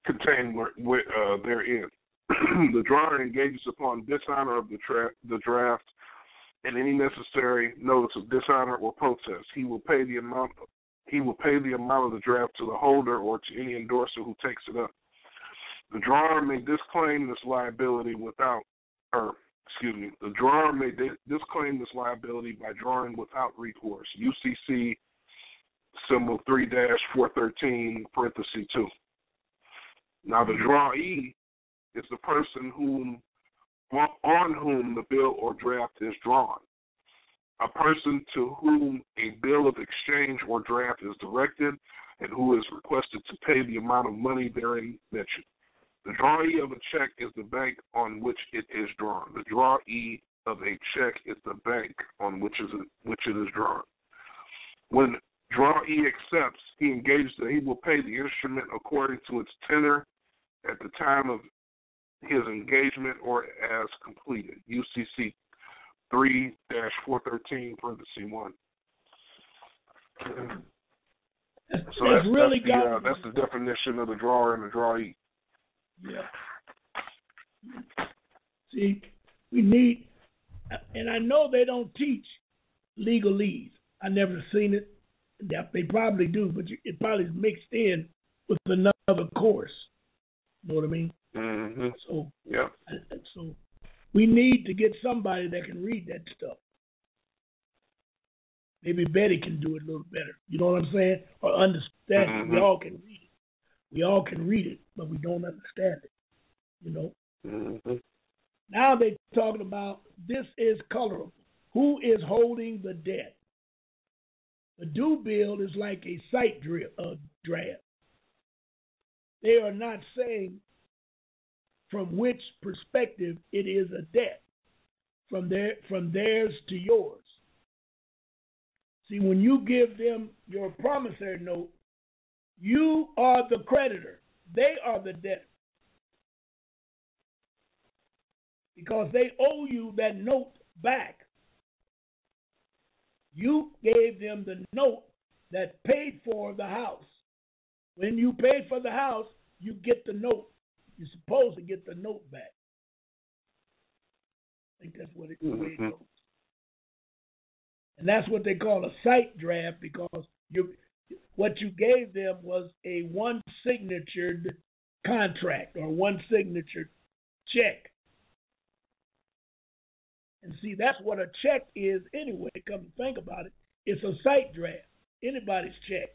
contained uh, therein. the drawer engages upon dishonor of the, tra- the draft and any necessary notice of dishonor or protest. He will pay the amount. He will pay the amount of the draft to the holder or to any endorser who takes it up. The drawer may disclaim this liability without, or excuse me, the drawer may disclaim this liability by drawing without recourse. UCC symbol 3-413 parenthesis 2. Now the drawee is the person whom on whom the bill or draft is drawn. A person to whom a bill of exchange or draft is directed and who is requested to pay the amount of money therein mentioned. The drawee of a check is the bank on which it is drawn. The drawee of a check is the bank on which is which it is drawn. When drawee accepts, he engages that he will pay the instrument according to its tenor at the time of his engagement or as completed. UCC 3 413, parenthesis 1. so that's, that's really that's the, got uh, that's the definition of the drawer and the drawee. Yeah. See, we need, and I know they don't teach legalese. I never seen it. They probably do, but it probably is mixed in with another course. You know what I mean? Mm-hmm. So yeah. So we need to get somebody that can read that stuff. Maybe Betty can do it a little better. You know what I'm saying? Or understand mm-hmm. it. We all can read it. We all can read it, but we don't understand it. You know. Mm-hmm. Now they're talking about this is colorable. Who is holding the debt? The due bill is like a sight drip uh, draft. They are not saying from which perspective it is a debt, from their from theirs to yours. See, when you give them your promissory note, you are the creditor. They are the debtor. Because they owe you that note back. You gave them the note that paid for the house. When you pay for the house, you get the note you're supposed to get the note back. I think that's what it, mm-hmm. way it goes. And that's what they call a sight draft because you what you gave them was a one signatured contract or one signature check. And see, that's what a check is anyway. Come to think about it, it's a sight draft, anybody's check,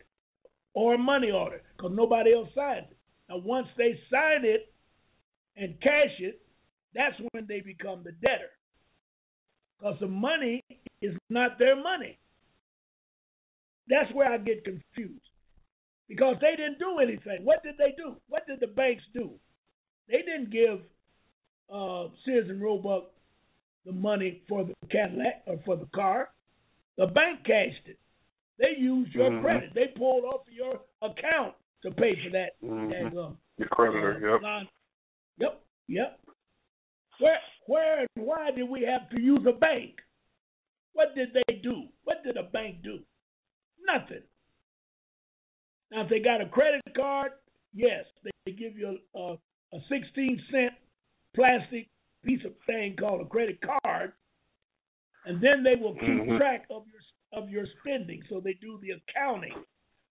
or a money order, because nobody else signs it. Now, once they sign it, and cash it, that's when they become the debtor. Because the money is not their money. That's where I get confused. Because they didn't do anything. What did they do? What did the banks do? They didn't give uh, Sears and Roebuck the money for the Cadillac or for the car. The bank cashed it. They used your mm-hmm. credit. They pulled off your account to pay for that. Mm-hmm. um, your creditor, uh, yep. Yep, yep. Where, where, and why did we have to use a bank? What did they do? What did a bank do? Nothing. Now, if they got a credit card, yes, they give you a, a, a 16 cent plastic piece of thing called a credit card, and then they will keep mm-hmm. track of your of your spending. So they do the accounting.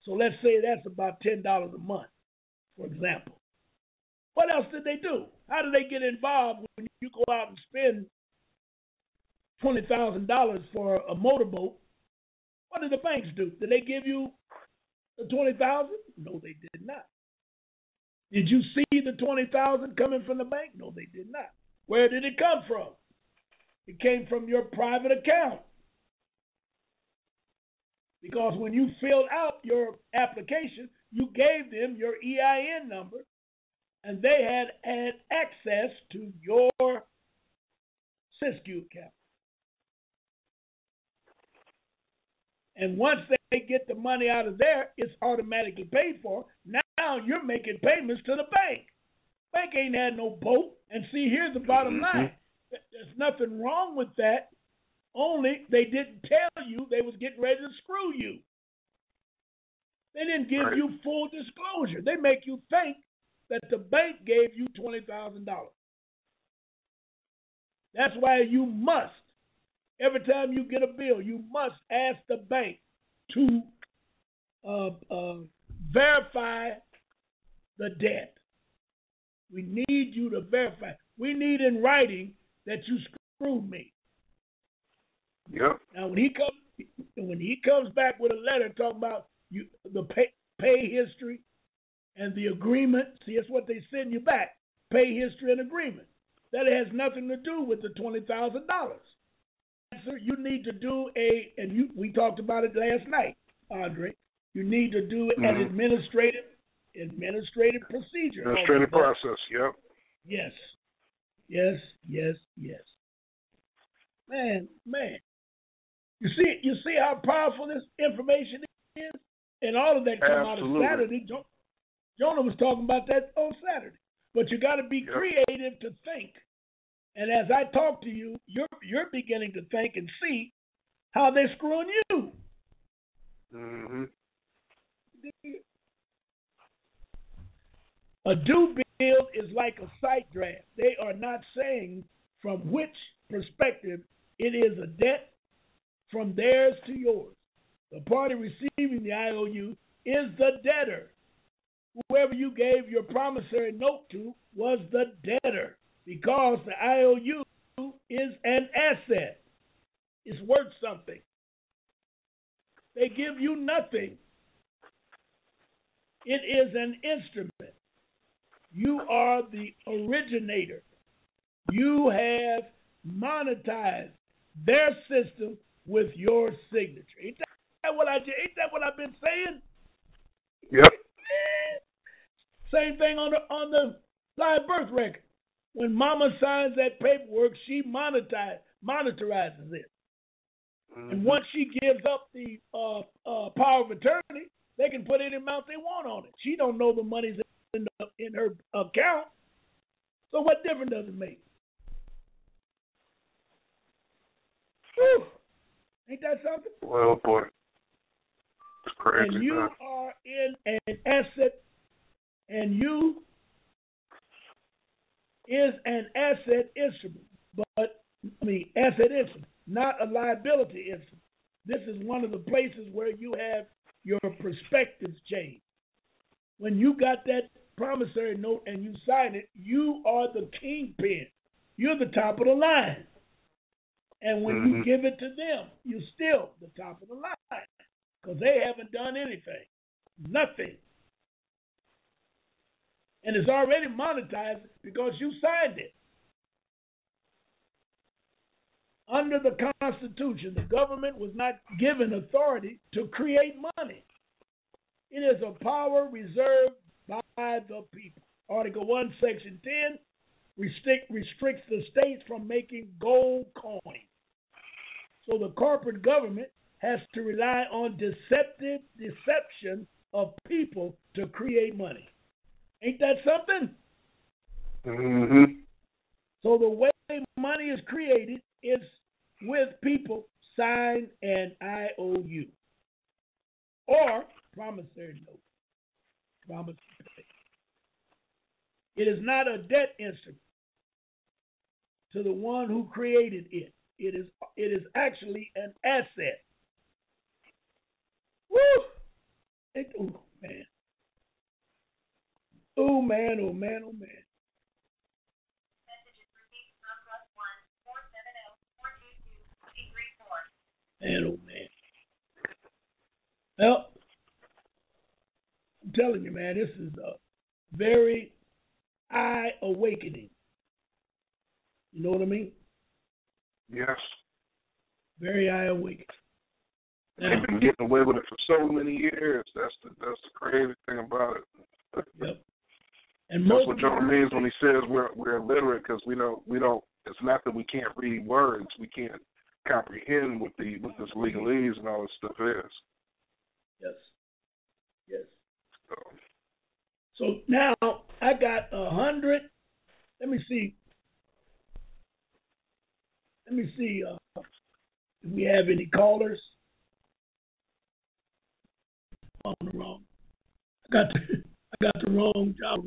So let's say that's about ten dollars a month, for example. Else did they do? How did they get involved when you go out and spend twenty thousand dollars for a motorboat? What did the banks do? Did they give you the 20,000? No, they did not. Did you see the 20,000 coming from the bank? No, they did not. Where did it come from? It came from your private account. Because when you filled out your application, you gave them your EIN number and they had had access to your Siskiyou account. And once they get the money out of there, it's automatically paid for. Now you're making payments to the bank. Bank ain't had no boat. And see, here's the bottom mm-hmm. line. There's nothing wrong with that. Only they didn't tell you they was getting ready to screw you. They didn't give right. you full disclosure. They make you think that the bank gave you twenty thousand dollars. That's why you must, every time you get a bill, you must ask the bank to uh, uh, verify the debt. We need you to verify. We need in writing that you screwed me. Yep. Now when he comes when he comes back with a letter talking about you the pay, pay history and the agreement, see that's what they send you back. Pay history and agreement. That has nothing to do with the twenty thousand dollars. Answer: You need to do a, and you we talked about it last night, Andre. You need to do mm-hmm. an administrative administrative procedure. Administrative process. Yep. Yes. Yes. Yes. Yes. Man, man. You see, you see how powerful this information is, and all of that come Absolutely. out of Saturday. Jonah was talking about that on Saturday. But you got to be yep. creative to think. And as I talk to you, you're you're beginning to think and see how they're screwing you. Mm-hmm. A due bill is like a sight draft. They are not saying from which perspective it is a debt from theirs to yours. The party receiving the IOU is the debtor whoever you gave your promissory note to was the debtor because the IOU is an asset. It's worth something. They give you nothing. It is an instrument. You are the originator. You have monetized their system with your signature. Ain't that what I ain't that what I've been saying? Yep. Same thing on the on the live birth record. When mama signs that paperwork, she monetize, monetizes it. Mm-hmm. And once she gives up the uh, uh, power of attorney, they can put any amount they want on it. She don't know the money's in, the, in her account. So what difference does it make? Whew. Ain't that something? Well, boy. It's crazy. And you man. are in an asset and you is an asset instrument, but I mean asset instrument, not a liability instrument. This is one of the places where you have your perspectives change. When you got that promissory note and you sign it, you are the kingpin. You're the top of the line. And when mm-hmm. you give it to them, you're still the top of the line because they haven't done anything, nothing and it's already monetized because you signed it. Under the Constitution, the government was not given authority to create money. It is a power reserved by the people. Article 1, Section 10 restrict, restricts the states from making gold coin. So the corporate government has to rely on deceptive deception of people to create money. Ain't that something? Mm-hmm. So the way money is created is with people sign an IOU or promissory note. Promise. It is not a debt instrument to the one who created it. It is it is actually an asset. Woo! It, oh man. Oh man, oh man, oh man. Man, oh man. Well, I'm telling you, man, this is a very eye awakening. You know what I mean? Yes. Very eye awakening. They've been getting away with it for so many years. That's the that's the crazy thing about it. Yep. And That's what John means when he says we're we're illiterate because we don't we don't. It's not that we can't read words, we can't comprehend what the what this legalese and all this stuff is. Yes. Yes. So, So now I got a hundred. Let me see. Let me see uh, if we have any callers. On the wrong. I got the, I got the wrong job.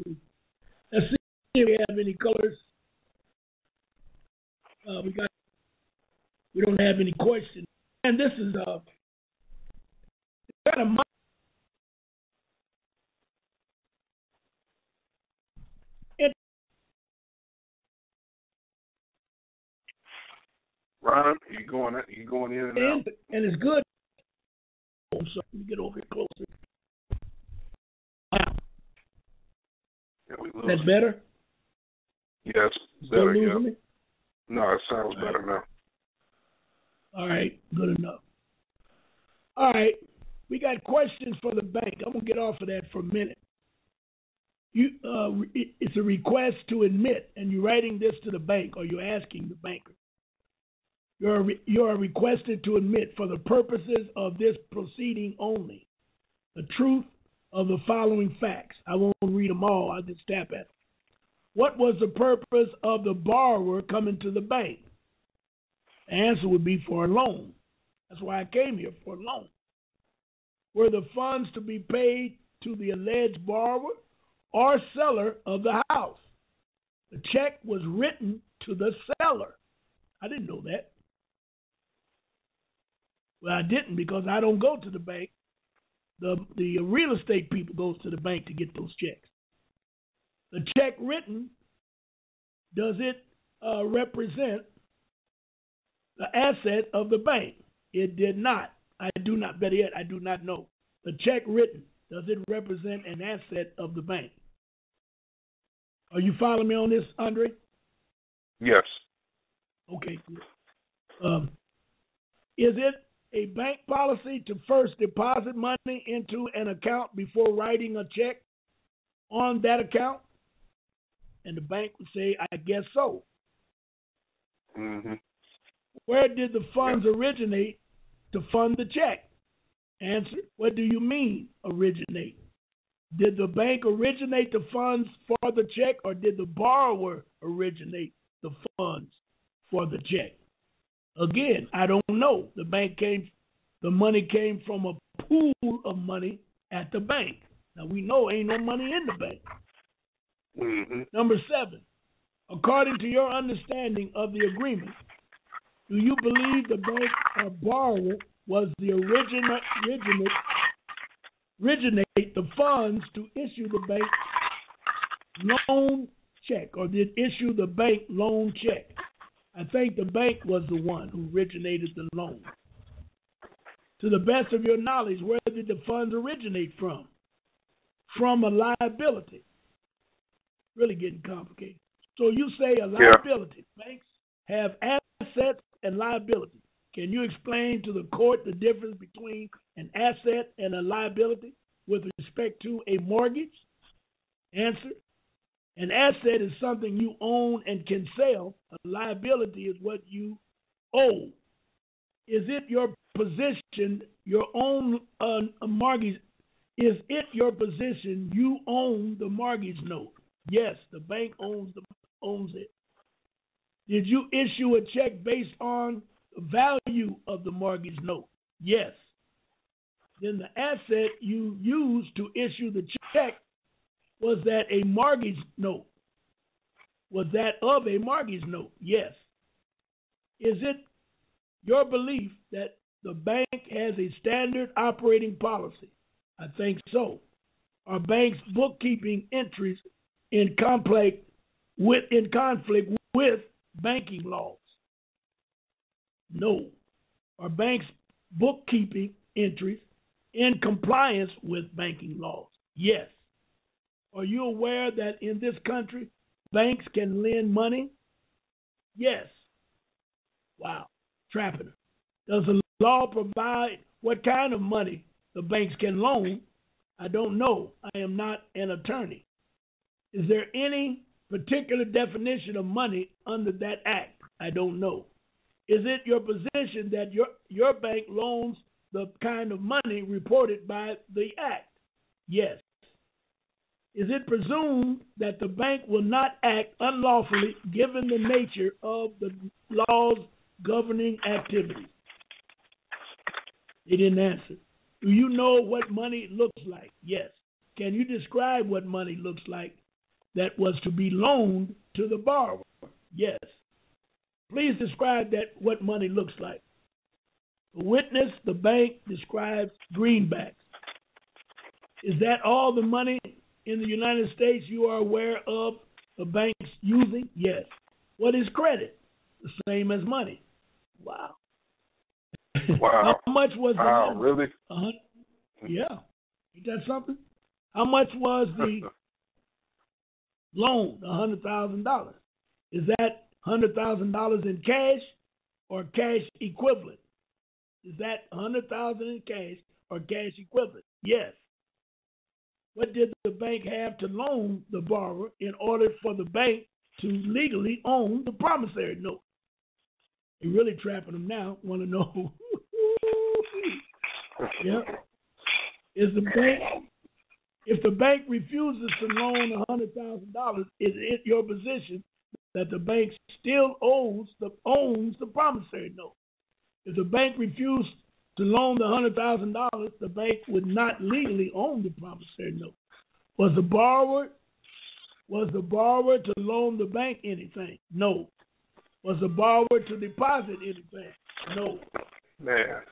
Let's see if we have any colors. Uh, we got. We don't have any questions. And this is uh, kind of my Ron, you going you going in and out? and, and it's good. Oh, so let me get over here closer. Wow, Yeah, we that's better. Yes, better. losing Yeah. me? No, it sounds better now. All right, good enough. All right, we got questions for the bank. I'm gonna get off of that for a minute. You, uh, it's a request to admit, and you're writing this to the bank, or you're asking the banker. You're re- you are requested to admit, for the purposes of this proceeding only, the truth of the following facts. I won't read them all. I'll just tap at them. What was the purpose of the borrower coming to the bank? The answer would be for a loan. That's why I came here for a loan. Were the funds to be paid to the alleged borrower or seller of the house? The check was written to the seller. I didn't know that. Well, I didn't because I don't go to the bank. The the real estate people goes to the bank to get those checks. The check written, does it uh, represent the asset of the bank? It did not. I do not, better yet, I do not know. The check written, does it represent an asset of the bank? Are you following me on this, Andre? Yes. Okay. Um, is it a bank policy to first deposit money into an account before writing a check on that account? And the bank would say, I guess so. Mhm. Where did the funds originate to fund the check? Answer, what do you mean originate? Did the bank originate the funds for the check or did the borrower originate the funds for the check? Again, I don't know. The bank came, the money came from a pool of money at the bank. Now we know ain't no money in the bank. Mhm. Number seven, according to your understanding of the agreement, do you believe the bank or borrower was the original, originate, originate the funds to issue the bank loan check or did issue the bank loan check? I think the bank was the one who originated the loan. To the best of your knowledge, where did the funds originate from? From a liability. Really getting complicated. So you say a Yeah. liability. Banks have assets and liability. Can you explain to the court the difference between an asset and a liability with respect to a mortgage? Answer. An asset is something you own and can sell. A liability is what you owe. Is it your position, your own uh, mortgage? Is it your position you own the mortgage note? Yes, the bank owns the owns it. Did you issue a check based on the value of the mortgage note? Yes. Then the asset you used to issue the check was that a mortgage note? Was that of a mortgage note? Yes. Is it your belief that the bank has a standard operating policy? I think so. Are banks' bookkeeping entries in conflict with in conflict with banking laws? No. Are banks' bookkeeping entries in compliance with banking laws? Yes. Are you aware that in this country, banks can lend money? Yes. Wow. Trapping. Does the law provide what kind of money the banks can loan? I don't know. I am not an attorney. Is there any particular definition of money under that act? I don't know. Is it your position that your your bank loans the kind of money reported by the act? Yes. Is it presumed that the bank will not act unlawfully given the nature of the laws governing activities? He didn't answer. Do you know what money looks like? Yes. Can you describe what money looks like that was to be loaned to the borrower? Yes. Please describe that what money looks like. The witness, the bank describes greenbacks. Is that all the money in the United States you are aware of the banks using? Yes. What is credit? The same as money. Wow. Wow. How much was the wow, loan? really? Uh-huh. Yeah. Ain't that something? How much was the loan? A hundred thousand dollars. Is that hundred thousand dollars in cash or cash equivalent? Is that hundred thousand in cash or cash equivalent? Yes. What did the bank have to loan the borrower in order for the bank to legally own the promissory note? You're really trapping them now. Want to know? yeah. Is the bank if the bank refuses to loan a hundred thousand dollars, is it your position that the bank still owes the owns the promissory note? If the bank refused to loan the hundred thousand dollars, the bank would not legally own the promissory note. Was the borrower was the borrower to loan the bank anything? No. Was the borrower to deposit anything? No. Man.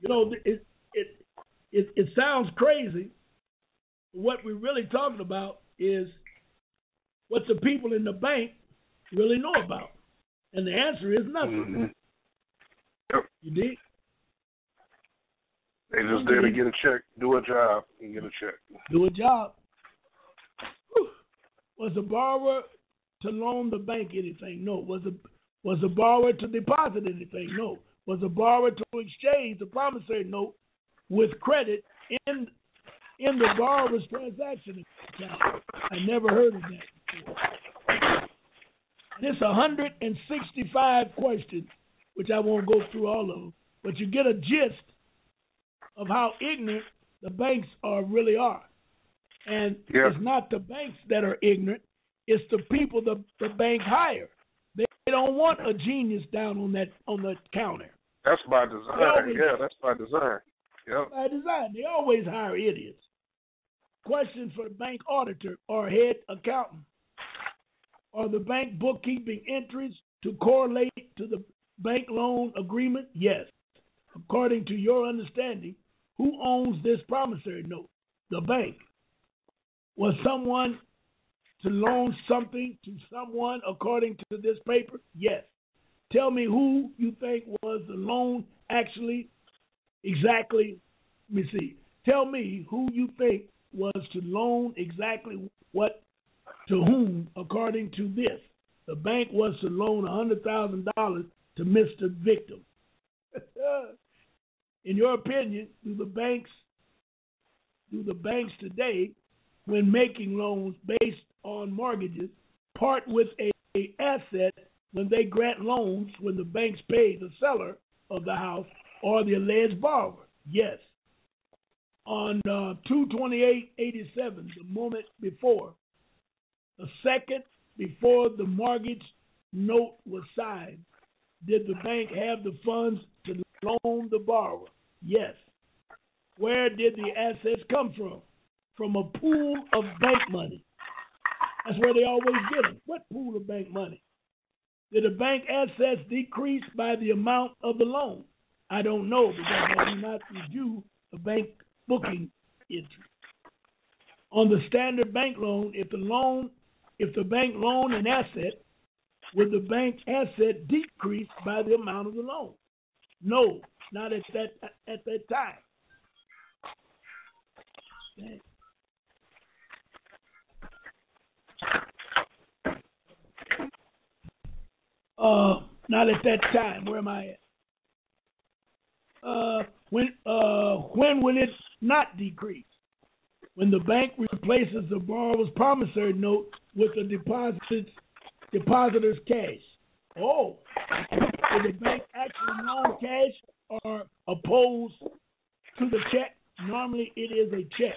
You know, it it it, it sounds crazy. What we're really talking about is what the people in the bank really know about, and the answer is nothing. Mhm. Yep. You dig? They just there to get a check, do a job, and get a check. Do a job. Whew. Was the borrower to loan the bank anything? No. Was the was the borrower to deposit anything? No. Was the borrower to exchange the promissory note with credit in in the borrower's transaction account? I never heard of that before. This 165 questions, which I won't go through all of them, but you get a gist of how ignorant the banks are really are. And Yeah. it's not the banks that are ignorant; it's the people the the bank hire. They, they don't want a genius down on that on the counter. That's by design. always- Yeah, that's by design. Yep. By design, they always hire idiots. Questions for the bank auditor or head accountant. Are the bank bookkeeping entries to correlate to the bank loan agreement? Yes. According to your understanding, who owns this promissory note? The bank. Was someone to loan something to someone according to this paper? Yes. Tell me who you think was the loan actually exactly let me see. Tell me who you think was to loan exactly what to whom according to this. The bank was to loan a hundred thousand dollars to Mr. Victim. In your opinion, do the banks do the banks today, when making loans based on mortgages, part with a, a asset when they grant loans when the banks pay the seller of the house or the alleged borrower? Yes. On uh, 22887, the moment before, the second before the mortgage note was signed, did the bank have the funds to loan the borrower? Yes. Where did the assets come from? From a pool of bank money. That's where they always get them. What pool of bank money? Did the bank assets decrease by the amount of the loan? I don't know because I do not review the bank booking entry. On the standard bank loan, if the loan, if the bank loan an asset, would the bank asset decrease by the amount of the loan? No, not at that at that time. Dang. Uh, not at that time. Where am I at? Uh, when uh, when will it not decrease? When the bank replaces the borrower's promissory note with the deposit's depositor's cash. Oh, is the bank actually non-cash or opposed to the check? Normally, it is a check.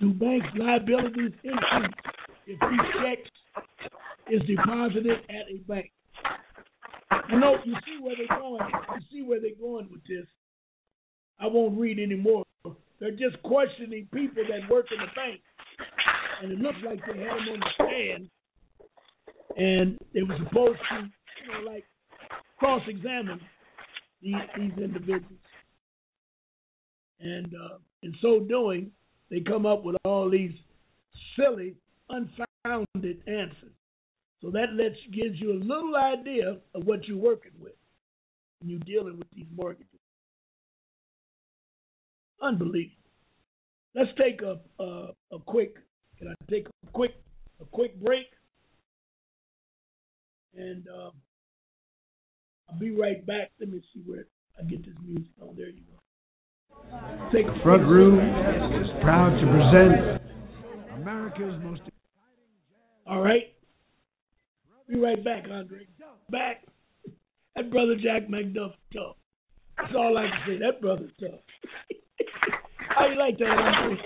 Do banks' liabilities increase if these checks is deposited at a bank. You know, you see where they're going. You see where they're going with this. I won't read anymore. They're just questioning people that work in the bank, and it looks like they had them on the stand, and they were supposed to, you know, like cross-examine these, these individuals. And uh, in so doing, they come up with all these silly, unfounded answers. So that lets gives you a little idea of what you're working with when you're dealing with these mortgages. Unbelievable. Let's take a a, a quick. Can I take a quick a quick break? And um, I'll be right back. Let me see where I get this music on. There you go. Take a Front Room is proud to present America's most. Exciting. All right. Be right back, Andre. Back. That brother Jack McDuff tough. That's all I can say. That brother's tough. How you like that, Andre?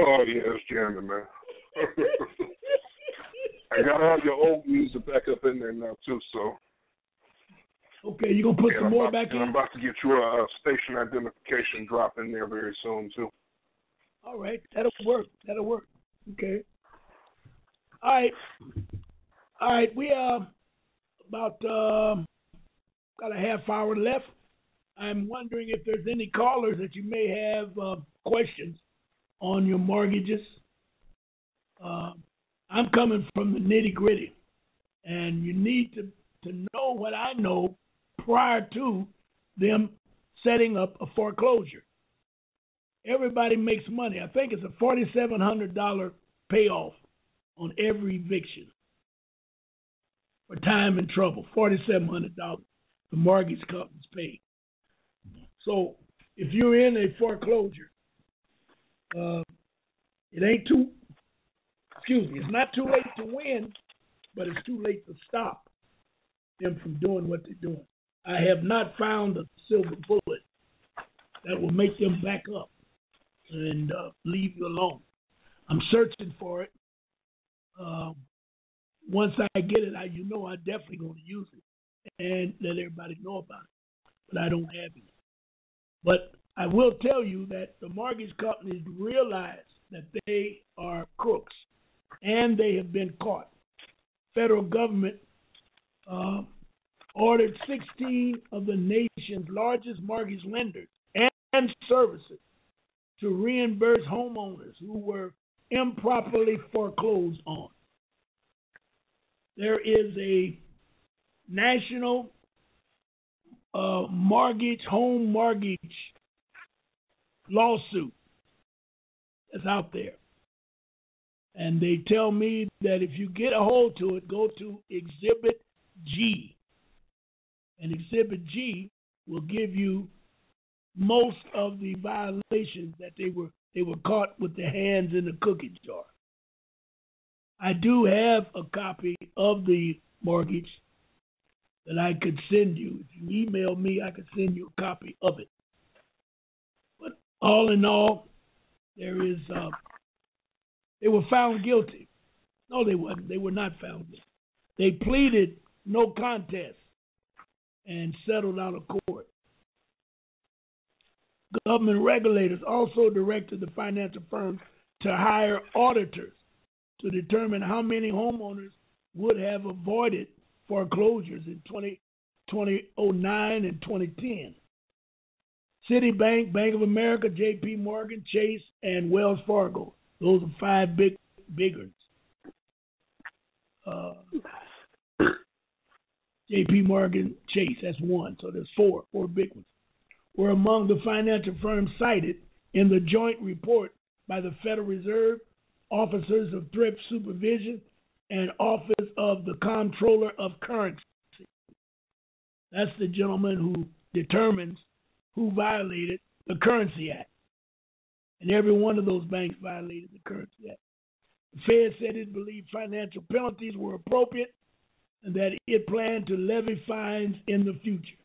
Oh yeah, it's jamming, man. I gotta have your old music back up in there now too, so. Okay, you gonna put and some I'm more about, back in? I'm about to get you a, a station identification drop in there very soon too. All right, that'll work. That'll work. Okay. All right. All right, we uh about um got a half hour left. I'm wondering if there's any callers that you may have uh, questions on your mortgages. Uh, I'm coming from the nitty gritty, and you need to to know what I know prior to them setting up a foreclosure. Everybody makes money. I think it's a forty-seven hundred dollar payoff on every eviction for time and trouble. Forty-seven hundred dollars. The mortgage companies pay. So if you're in a foreclosure, uh, it ain't too. Excuse me. It's not too late to win, but it's too late to stop them from doing what they're doing. I have not found a silver bullet that will make them back up and uh, leave you alone. I'm searching for it. Um, once I get it, I you know I'm definitely going to use it and let everybody know about it. But I don't have it. But I will tell you that the mortgage companies realize that they are crooks and they have been caught. Federal government uh, ordered 16 of the nation's largest mortgage lenders and, services to reimburse homeowners who were improperly foreclosed on. There is a national uh, mortgage, home mortgage lawsuit that's out there. And they tell me that if you get a hold to it, go to Exhibit G. And Exhibit G will give you most of the violations that they were they were caught with their hands in the cookie jar. I do have a copy of the mortgage that I could send you. If you email me, I could send you a copy of it. But all in all, there is uh, they were found guilty. No, they wasn't. They were not found guilty. They pleaded no contest and settled out of court. Government regulators also directed the financial firms to hire auditors to determine how many homeowners would have avoided foreclosures in 20, 2009 and 2010. Citibank, Bank of America, J.P. Morgan, Chase, and Wells Fargo. Those are five big big ones. Uh, J.P. Morgan, Chase, that's one. So there's four, four big ones. were among the financial firms cited in the joint report by the Federal Reserve, Officers of Thrift Supervision, and Office of the Comptroller of Currency. That's the gentleman who determines who violated the Currency Act. And every one of those banks violated the Currency Act. The Fed said it believed financial penalties were appropriate that it planned to levy fines in the future.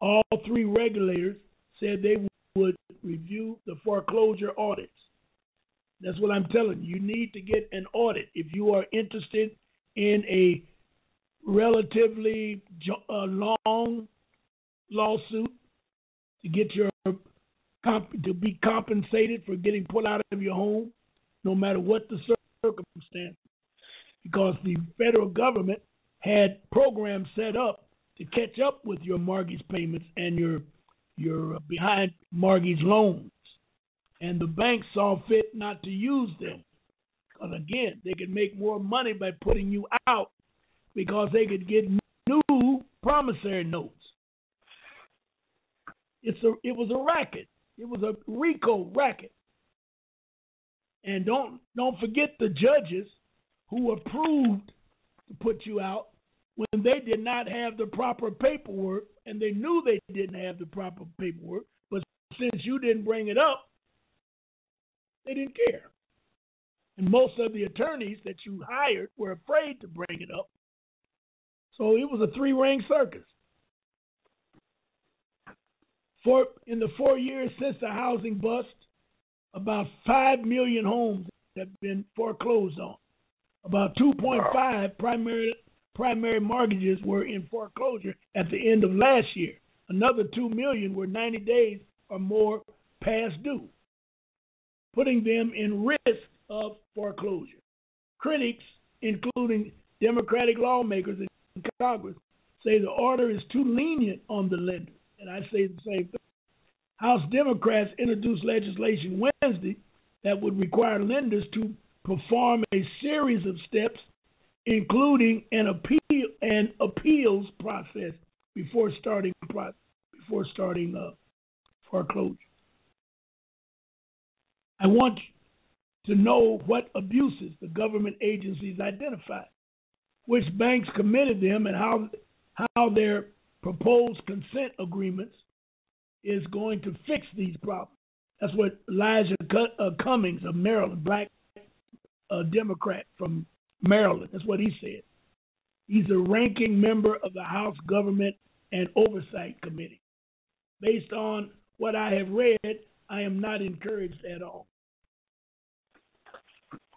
All three regulators said they would review the foreclosure audits. That's what I'm telling you. You need to get an audit if you are interested in a relatively uh, long lawsuit to get your to be compensated for getting put out of your home, no matter what the circumstance. Because the federal government had programs set up to catch up with your mortgage payments and your your behind mortgage loans, and the banks saw fit not to use them because again they could make more money by putting you out because they could get new promissory notes. It's a it was a racket. It was a RICO racket. And don't don't forget the judges who approved to put you out they did not have the proper paperwork and they knew they didn't have the proper paperwork, but since you didn't bring it up, they didn't care. And most of the attorneys that you hired were afraid to bring it up. So it was a three ring circus. For in the four years since the housing bust, about five million homes have been foreclosed on. About 2.5 primary primary mortgages were in foreclosure at the end of last year. Another 2 million were 90 days or more past due, putting them in risk of foreclosure. Critics, including Democratic lawmakers in Congress, say the order is too lenient on the lenders and I say the same thing. House Democrats introduced legislation Wednesday that would require lenders to perform a series of steps, including an appeal an appeals process before starting before starting uh, foreclosure. I want to know what abuses the government agencies identified, which banks committed them, and how how their proposed consent agreements is going to fix these problems. That's what Elijah uh, Cummings of Maryland, black uh, Democrat from Maryland, that's what he said. He's a ranking member of the House Government and Oversight Committee. Based on what I have read, I am not encouraged at all.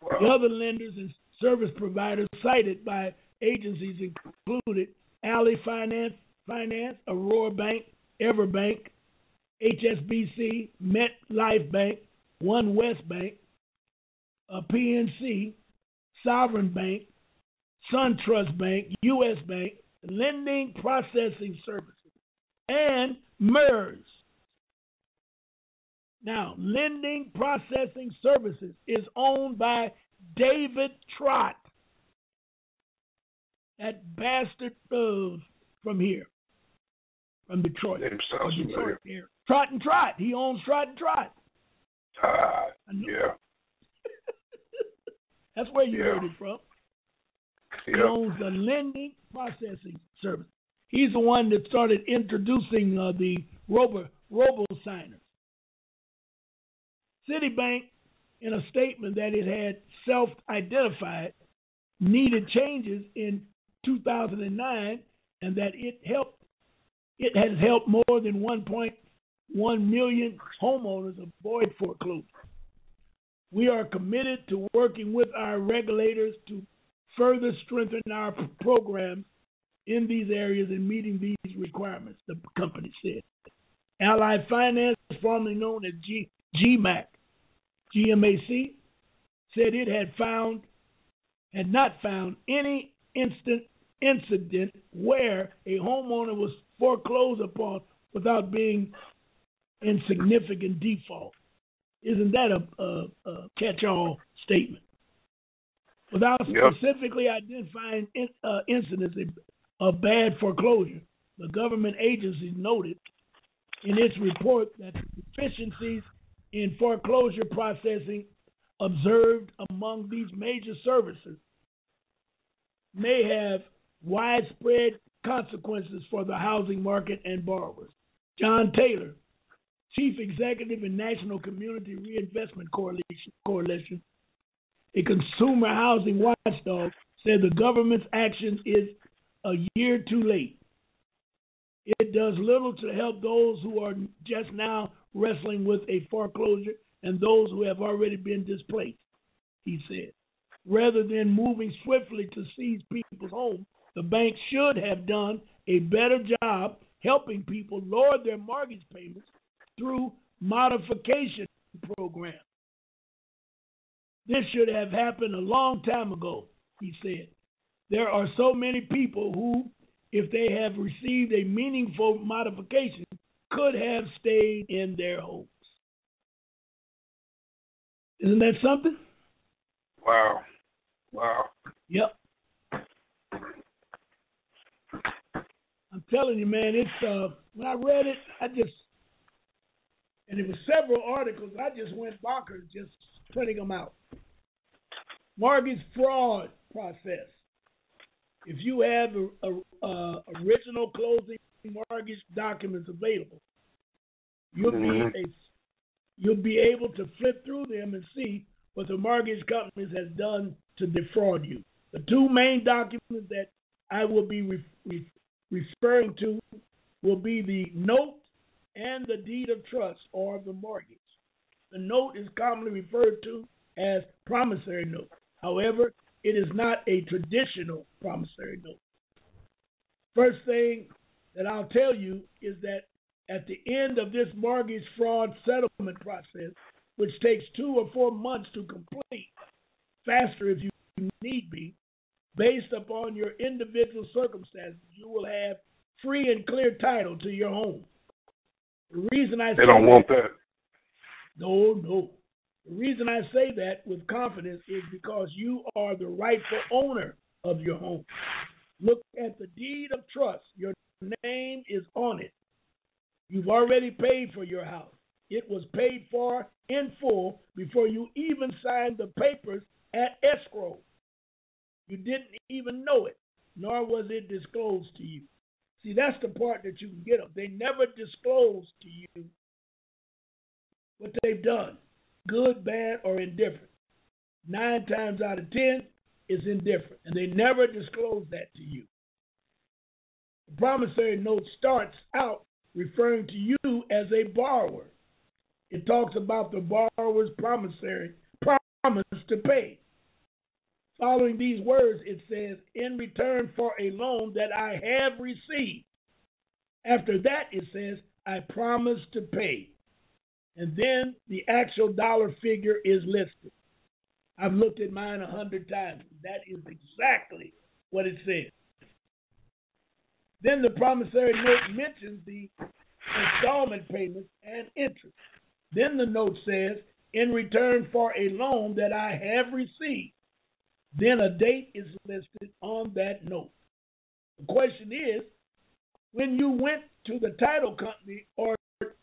The other lenders and service providers cited by agencies included Ally Finance, Finance, Aurora Bank, Everbank, HSBC, MetLife Bank, One West Bank, uh, PNC, Sovereign Bank, SunTrust Bank, U.S. Bank, Lending Processing Services, and MERS. Now, Lending Processing Services is owned by David Trott, that bastard uh, from here from Detroit. Detroit familiar. Trott and Trott. He owns Trott and Trott. Ah, yeah. That's where you yeah. heard it from. He owns the lending processing service. He's the one that started introducing uh, the robo robo signers. Citibank, in a statement that it had self-identified, needed changes in 2009, and that it helped it has helped more than 1.1 million homeowners avoid foreclosure. We are committed to working with our regulators to further strengthen our programs in these areas and meeting these requirements, the company said. Ally Finance, formerly known as G- GMAC, GMAC, said it had found had not found any instant incident where a homeowner was foreclosed upon without being in significant default. Isn't that a, a, a catch-all statement? Without yep. specifically identifying in, uh, incidents of bad foreclosure, the government agency noted in its report that deficiencies in foreclosure processing observed among these major services may have widespread consequences for the housing market and borrowers. John Taylor, Chief Executive and National Community Reinvestment Coalition, Coalition, a consumer housing watchdog, said the government's action is a year too late. It does little to help those who are just now wrestling with a foreclosure and those who have already been displaced, he said. Rather than moving swiftly to seize people's homes, the bank should have done a better job helping people lower their mortgage payments through modification program. This should have happened a long time ago, he said. There are so many people who, if they have received a meaningful modification, could have stayed in their homes. Isn't that something? Wow. Wow. Yep. I'm telling you, man, it's uh when I read it, I just and it was several articles, I just went bonkers just printing them out. Mortgage fraud process. If you have a, a, a original closing mortgage documents available, you'll be mm-hmm. a, you'll be able to flip through them and see what the mortgage companies has done to defraud you. The two main documents that I will be re, re, referring to will be the note and the deed of trust or the mortgage. The note is commonly referred to as promissory note. However, it is not a traditional promissory note. First thing that I'll tell you is that at the end of this mortgage fraud settlement process, which takes two or four months to complete, faster if you need be, based upon your individual circumstances, you will have free and clear title to your home. The reason I They say don't that- want that. no, no. The reason I say that with confidence is because you are the rightful owner of your home. Look at the deed of trust. Your name is on it. You've already paid for your house. It was paid for in full before you even signed the papers at escrow. You didn't even know it, nor was it disclosed to you. See, that's the part that you can get them. They never disclose to you what they've done, good, bad, or indifferent. Nine times out of ten, it's indifferent, and they never disclose that to you. The promissory note starts out referring to you as a borrower. It talks about the borrower's promissory promise to pay. Following these words, it says, in return for a loan that I have received. After that, it says, I promise to pay. And then the actual dollar figure is listed. I've looked at mine a hundred times. That is exactly what it says. Then the promissory note mentions the installment payments and interest. Then the note says, in return for a loan that I have received. Then a date is listed on that note. The question is, when you went to the title company or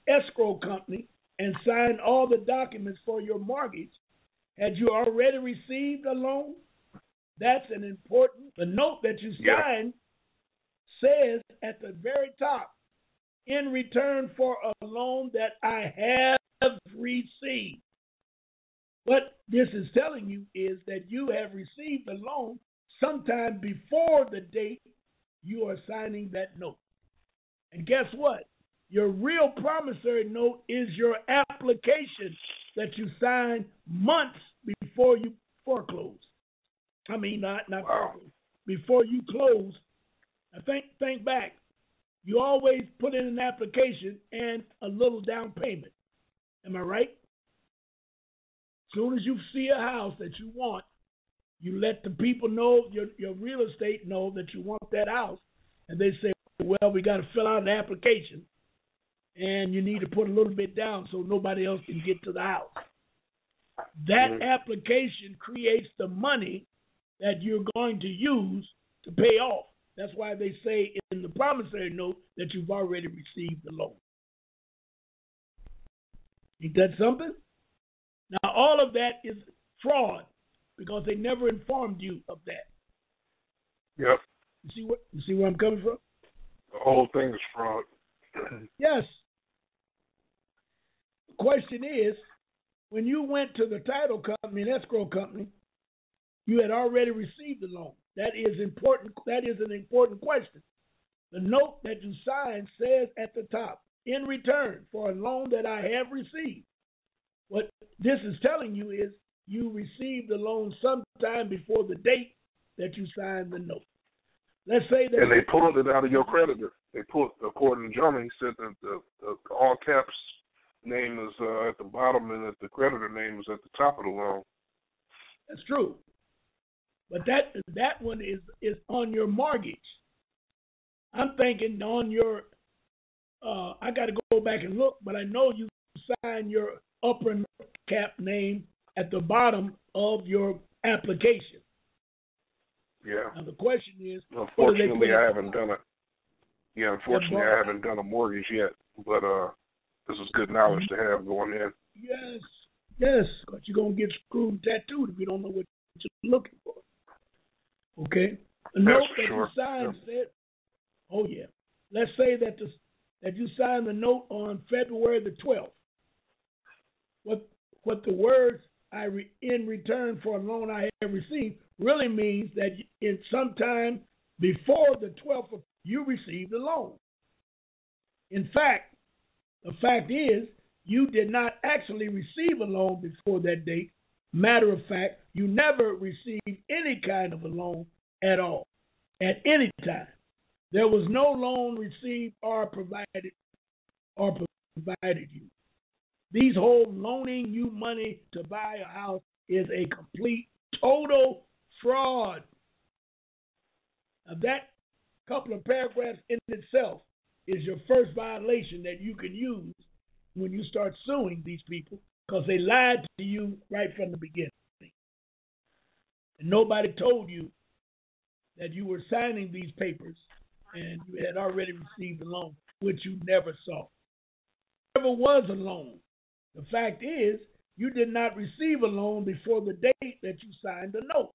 escrow company and signed all the documents for your mortgage, had you already received a loan? That's an important. The note that you Yeah. signed says at the very top, in return for a loan that I have received. What this is telling you is that you have received a loan sometime before the date you are signing that note. And guess what? Your real promissory note is your application that you sign months before you foreclose. I mean, not not foreclose. Before you close. Now think think back. You always put in an application and a little down payment. Am I right? Soon as you see a house that you want, you let the people know your your real estate know that you want that house, and they say, "Well, we got to fill out an application, and you need to put a little bit down so nobody else can get to the house." That Mhm. application creates the money that you're going to use to pay off. That's why they say in the promissory note that you've already received the loan. Ain't that something? All of that is fraud because they never informed you of that. Yep. You see what? You see where I'm coming from? The whole thing is fraud. yes. The question is, when you went to the title company and escrow company, you had already received the loan. That is important. That is an important question. The note that you signed says at the top, in return for a loan that I have received. What this is telling you is you received the loan sometime before the date that you signed the note. Let's say that. And they pulled it out of your creditor. They pulled, according to Johnny, he said that the, the, the all caps name is uh, at the bottom and that the creditor name is at the top of the loan. That's true. But that that one is is on your mortgage. I'm thinking on your. Uh, I got to go back and look, but I know you signed your upper cap name at the bottom of your application. Yeah. Now the question is, unfortunately, I haven't done it. Yeah, unfortunately, I haven't done a mortgage yet, but uh, this is good knowledge to have going in. Yes, yes, because you're gonna get screwed tattooed if you don't know what you're looking for. Okay, That's note that sure. you signed Yeah. said, "Oh yeah." Let's say that the that you signed the note on February the 12th. What what the words "I re, in return for a loan I have received" really means that in some time before the 12th of, you received the loan. In fact, the fact is you did not actually receive a loan before that date. Matter of fact, you never received any kind of a loan at all, at any time. There was no loan received or provided or provided you. These whole loaning you money to buy a house is a complete, total fraud. Now that couple of paragraphs in itself is your first violation that you can use when you start suing these people because they lied to you right from the beginning. And nobody told you that you were signing these papers and you had already received a loan, which you never saw. Never was a loan. The fact is, you did not receive a loan before the date that you signed the note.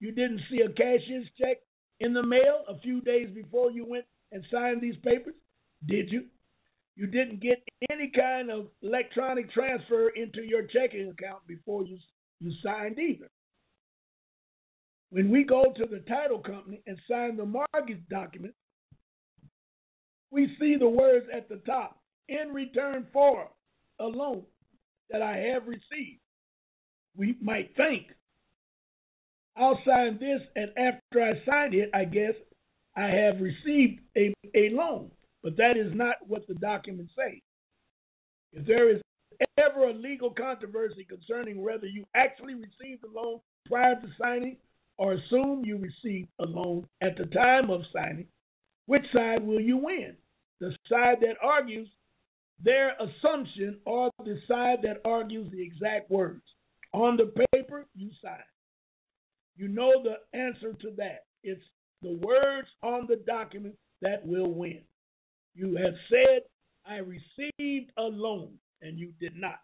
You didn't see a cashier's check in the mail a few days before you went and signed these papers, did you? You didn't get any kind of electronic transfer into your checking account before you you signed either. When we go to the title company and sign the mortgage document, we see the words at the top in return for a loan that I have received. We might think, I'll sign this, and after I sign it, I guess I have received a, a loan. But that is not what the documents say. If there is ever a legal controversy concerning whether you actually received a loan prior to signing or assume you received a loan at the time of signing, which side will you win? The side that argues their assumption or the side that argues the exact words. On the paper, you sign. You know the answer to that. It's the words on the document that will win. You have said, I received a loan, and you did not.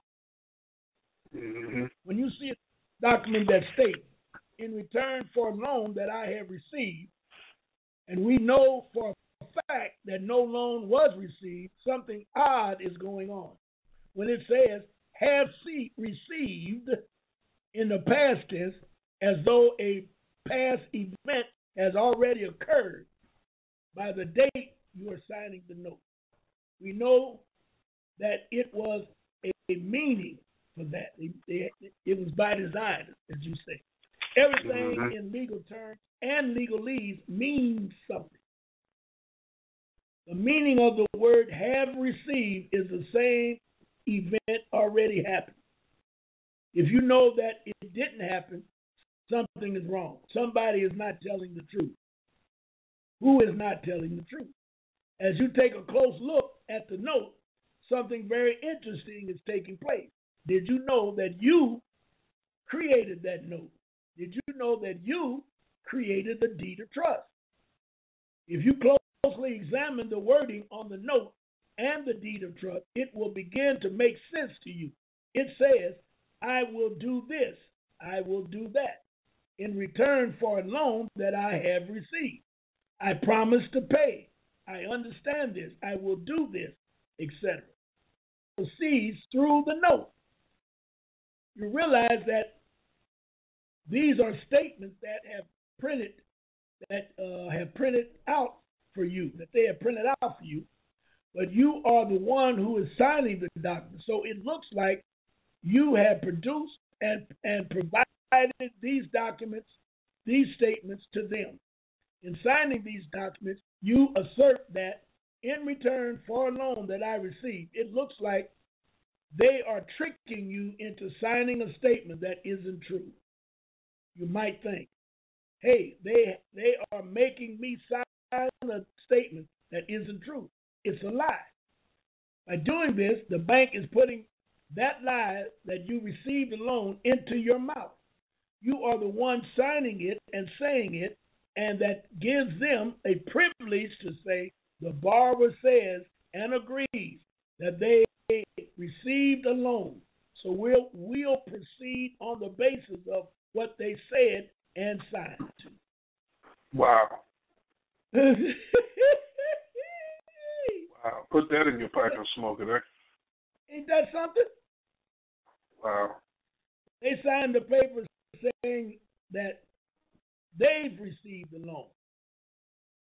Mm-hmm. When you see a document that states, in return for a loan that I have received, and we know for a fact that no loan was received, something odd is going on. When it says, have see, received in the past tense, as though a past event has already occurred by the date you are signing the note. We know that it was a, a meaning for that. It, it, it, was by design, as you say. Everything Mhm. in legal terms and legalese means something. The meaning of the word have received is the same event already happened. If you know that it didn't happen, something is wrong. Somebody is not telling the truth. Who is not telling the truth? As you take a close look at the note, something very interesting is taking place. Did you know that you created that note? Did you know that you created the deed of trust? If you closely examine the wording on the note, and the deed of trust, it will begin to make sense to you. It says, I will do this, I will do that, in return for a loan that I have received. I promise to pay. I understand this. I will do this, etc. Proceeds through the note. You realize that these are statements that have printed that uh, have printed out for you, that they have printed out for you, but you are the one who is signing the document. So it looks like you have produced and, and provided these documents, these statements to them. In signing these documents, you assert that in return for a loan that I received, it looks like they are tricking you into signing a statement that isn't true. You might think, hey, they they are making me sign a statement that isn't true. It's a lie. By doing this, the bank is putting that lie that you received a loan into your mouth. You are the one signing it and saying it, and that gives them a privilege to say the borrower says and agrees that they received a loan. So we'll we'll proceed on the basis of what they said and signed. Wow. Wow. Put that in your pipe and smoke it, eh? Ain't that something? Wow. They signed the paper saying that they've received the loan.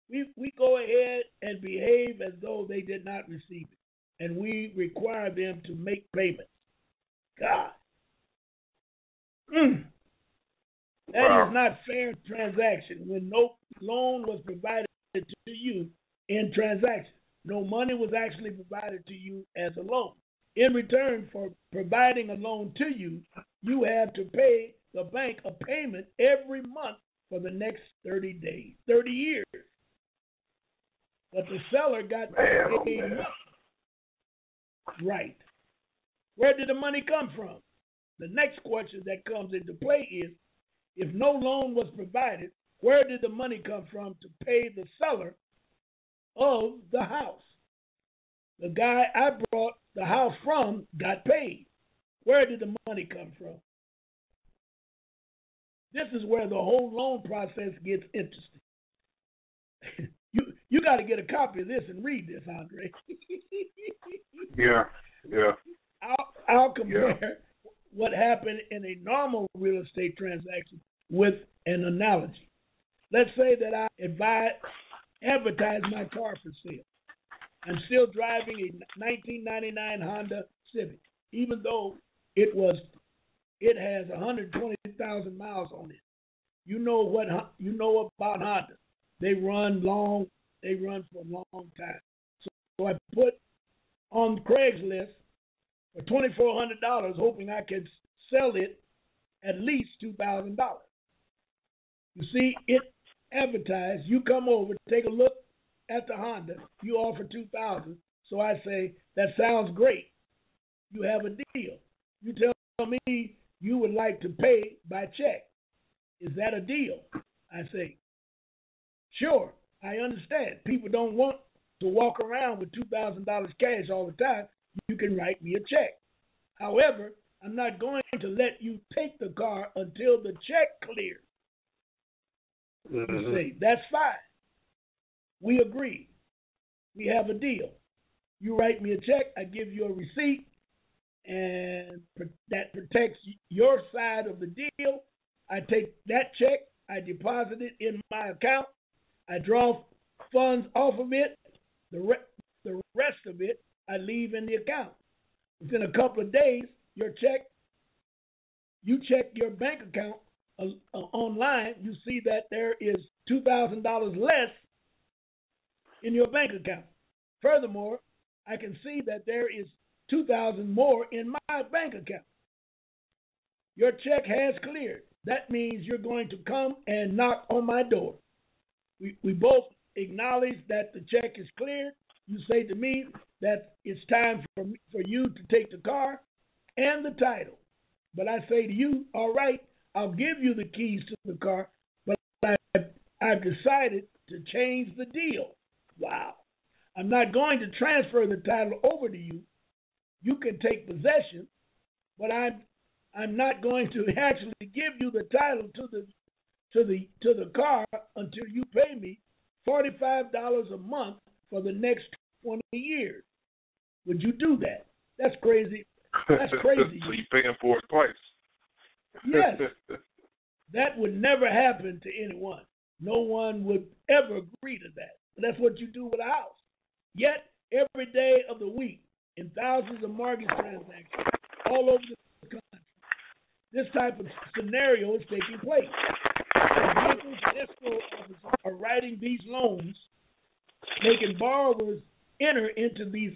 We we go ahead and behave as though they did not receive it, and we require them to make payments. God, mm. That wow. is not fair transaction when no loan was provided to you in transaction. No money was actually provided to you as a loan. In return for providing a loan to you, you have to pay the bank a payment every month for the next 30 days, 30 years. But the seller got man, oh, paid Right. Where did the money come from? The next question that comes into play is if no loan was provided, where did the money come from to pay the seller of the house? The guy I brought the house from got paid. Where did the money come from? This is where the whole loan process gets interesting. you you got to get a copy of this and read this, Andre. yeah, yeah. I'll, I'll compare yeah. What happened in a normal real estate transaction with an analogy. Let's say that I advise, advertise my car for sale. I'm still driving a 1999 Honda Civic, even though it was it has 120,000 miles on it. You know what you know about Honda. They run long. They run for a long time. So, so I put on Craigslist for twenty four hundred dollars, hoping I could sell it at least two thousand dollars. You see, it advertised. You come over, take a look at the Honda. You offer two thousand. So I say that sounds great. You have a deal. You tell me you would like to pay by check. Is that a deal? I say, sure, I understand. People don't want to walk around with $2,000 cash all the time. You can write me a check. However, I'm not going to let you take the car until the check clears. Mm-hmm. You say, that's fine. We agree. We have a deal. You write me a check, I give you a receipt, and that protects your side of the deal. I take that check, I deposit it in my account, I draw funds off of it. The re- the rest of it I leave in the account. Within a couple of days, your check, you check your bank account uh, uh, online, you see that there is two thousand dollars less in your bank account. Furthermore, I can see that there is 2000 more in my bank account. Your check has cleared. That means you're going to come and knock on my door. We, we both acknowledge that the check is cleared. You say to me that it's time for, for you to take the car and the title. But I say to you, all right, I'll give you the keys to the car, but I, I've decided to change the deal. Wow. I'm not going to transfer the title over to you. You can take possession, but I'm I'm not going to actually give you the title to the to the to the car until you pay me forty five dollars a month for the next twenty years. Would you do that? That's crazy. That's crazy. so you're paying for it twice. yes. That would never happen to anyone. No one would ever agree to that. But that's what you do with a house. Yet every day of the week, in thousands of mortgage transactions all over the country, this type of scenario is taking place. Bankers and escrow officers are writing these loans, making borrowers enter into these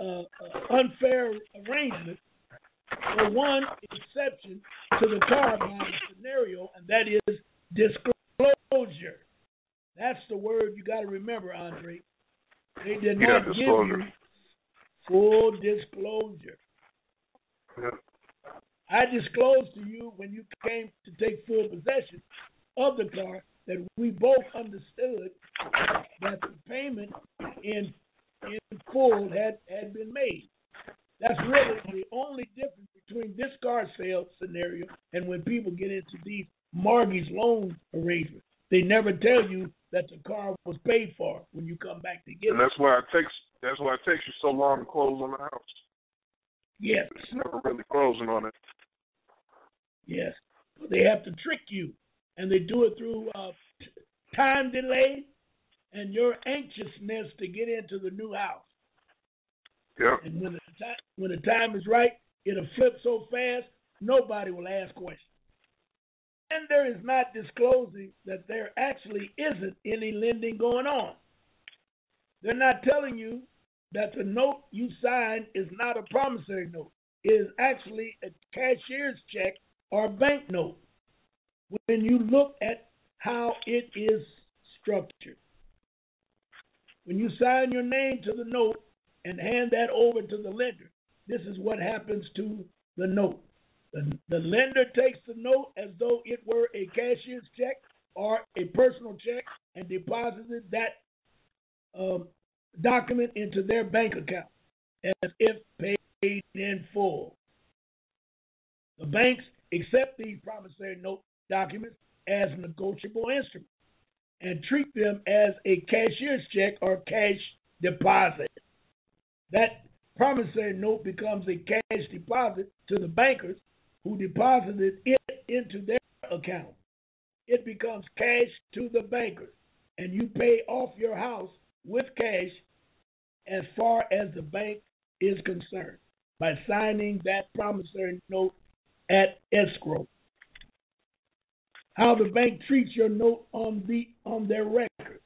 uh, uh, unfair arrangements for one exception to the car buying scenario, and that is disclosure. That's the word you got to remember, Andre. They did Yeah, not give you full disclosure. Yeah. I disclosed to you when you came to take full possession of the car that we both understood that the payment in in full had had been made. That's really the only difference between this car sale scenario and when people get into these mortgage loan arrangements. They never tell you that the car was paid for when you come back to get And it. that's why it takes that's why it takes you so long to close on the house. Yes, It's never really closing on it. yes. They have to trick you, and they do it through uh, t- time delay and your anxiousness to get into the new house. Yeah. And when the time when the time is right, it'll flip so fast nobody will ask questions. And there is not disclosing that there actually isn't any lending going on. They're not telling you that the note you signed is not a promissory note. It is actually a cashier's check or a bank note. When you look at how it is structured, when you sign your name to the note and hand that over to the lender, this is what happens to the note. The, the lender takes the note as though it were a cashier's check or a personal check and deposited that um, document into their bank account as if paid in full. The banks accept these promissory note documents as negotiable instruments and treat them as a cashier's check or cash deposit. That promissory note becomes a cash deposit to the bankers who deposited it into their account. It becomes cash to the bankers, and you pay off your house with cash as far as the bank is concerned by signing that promissory note at escrow. How the bank treats your note on the on their records.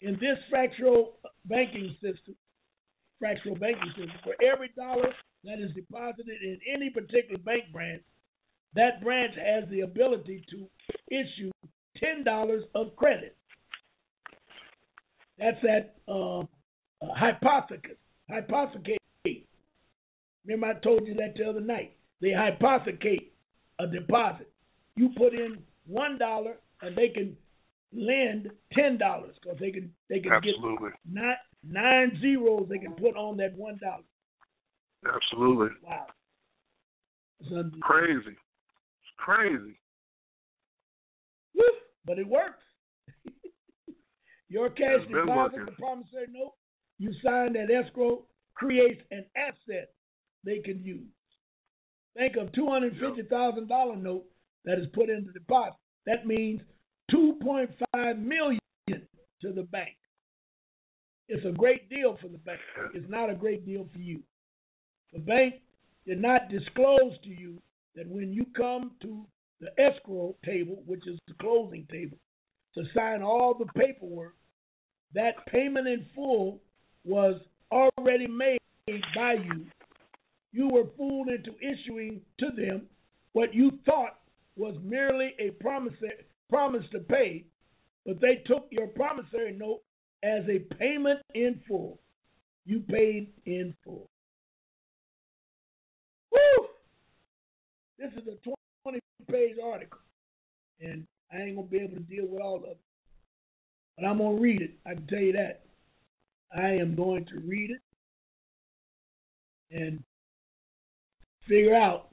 In this fractional banking system, fractional banking system, for every dollar that is deposited in any particular bank branch, that branch has the ability to issue ten dollars of credit. That's that uh, hypothecate. Remember, I told you that the other night. They hypothecate a deposit. You put in one dollar, and they can lend ten dollars because they can they can Absolutely. get nine nine zeros they can put on that one dollar. Absolutely. Wow. It's Crazy. It's crazy. Woo, but it works. Your cash deposit, the promissory note, you sign that escrow, creates an asset they can use. Think of two hundred fifty thousand dollar note that is put in the deposit. That means two point five million to the bank. It's a great deal for the bank. It's not a great deal for you. The bank did not disclose to you that when you come to the escrow table, which is the closing table, to sign all the paperwork, that payment in full was already made by you. You were fooled into issuing to them what you thought was merely a promise, promise to pay, but they took your promissory note as a payment in full. You paid in full. Woo! This is a 20 page article, and I ain't going to be able to deal with all of it. But I'm going to read it. I can tell you that. I am going to read it and figure out,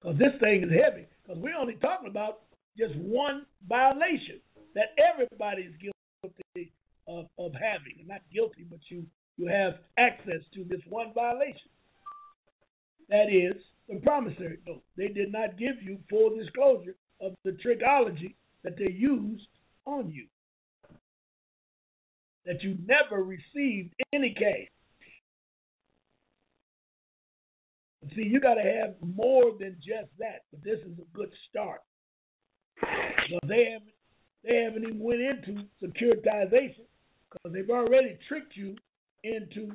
because this thing is heavy, because we're only talking about just one violation that everybody is guilty of, of having. Not guilty, but you, you have access to this one violation. That is the promissory note. They did not give you full disclosure of the trickology that they used on you. That you never received any cash. See, you got to have more than just that, but this is a good start. Well, they haven't they haven't even went into securitization because they've already tricked you into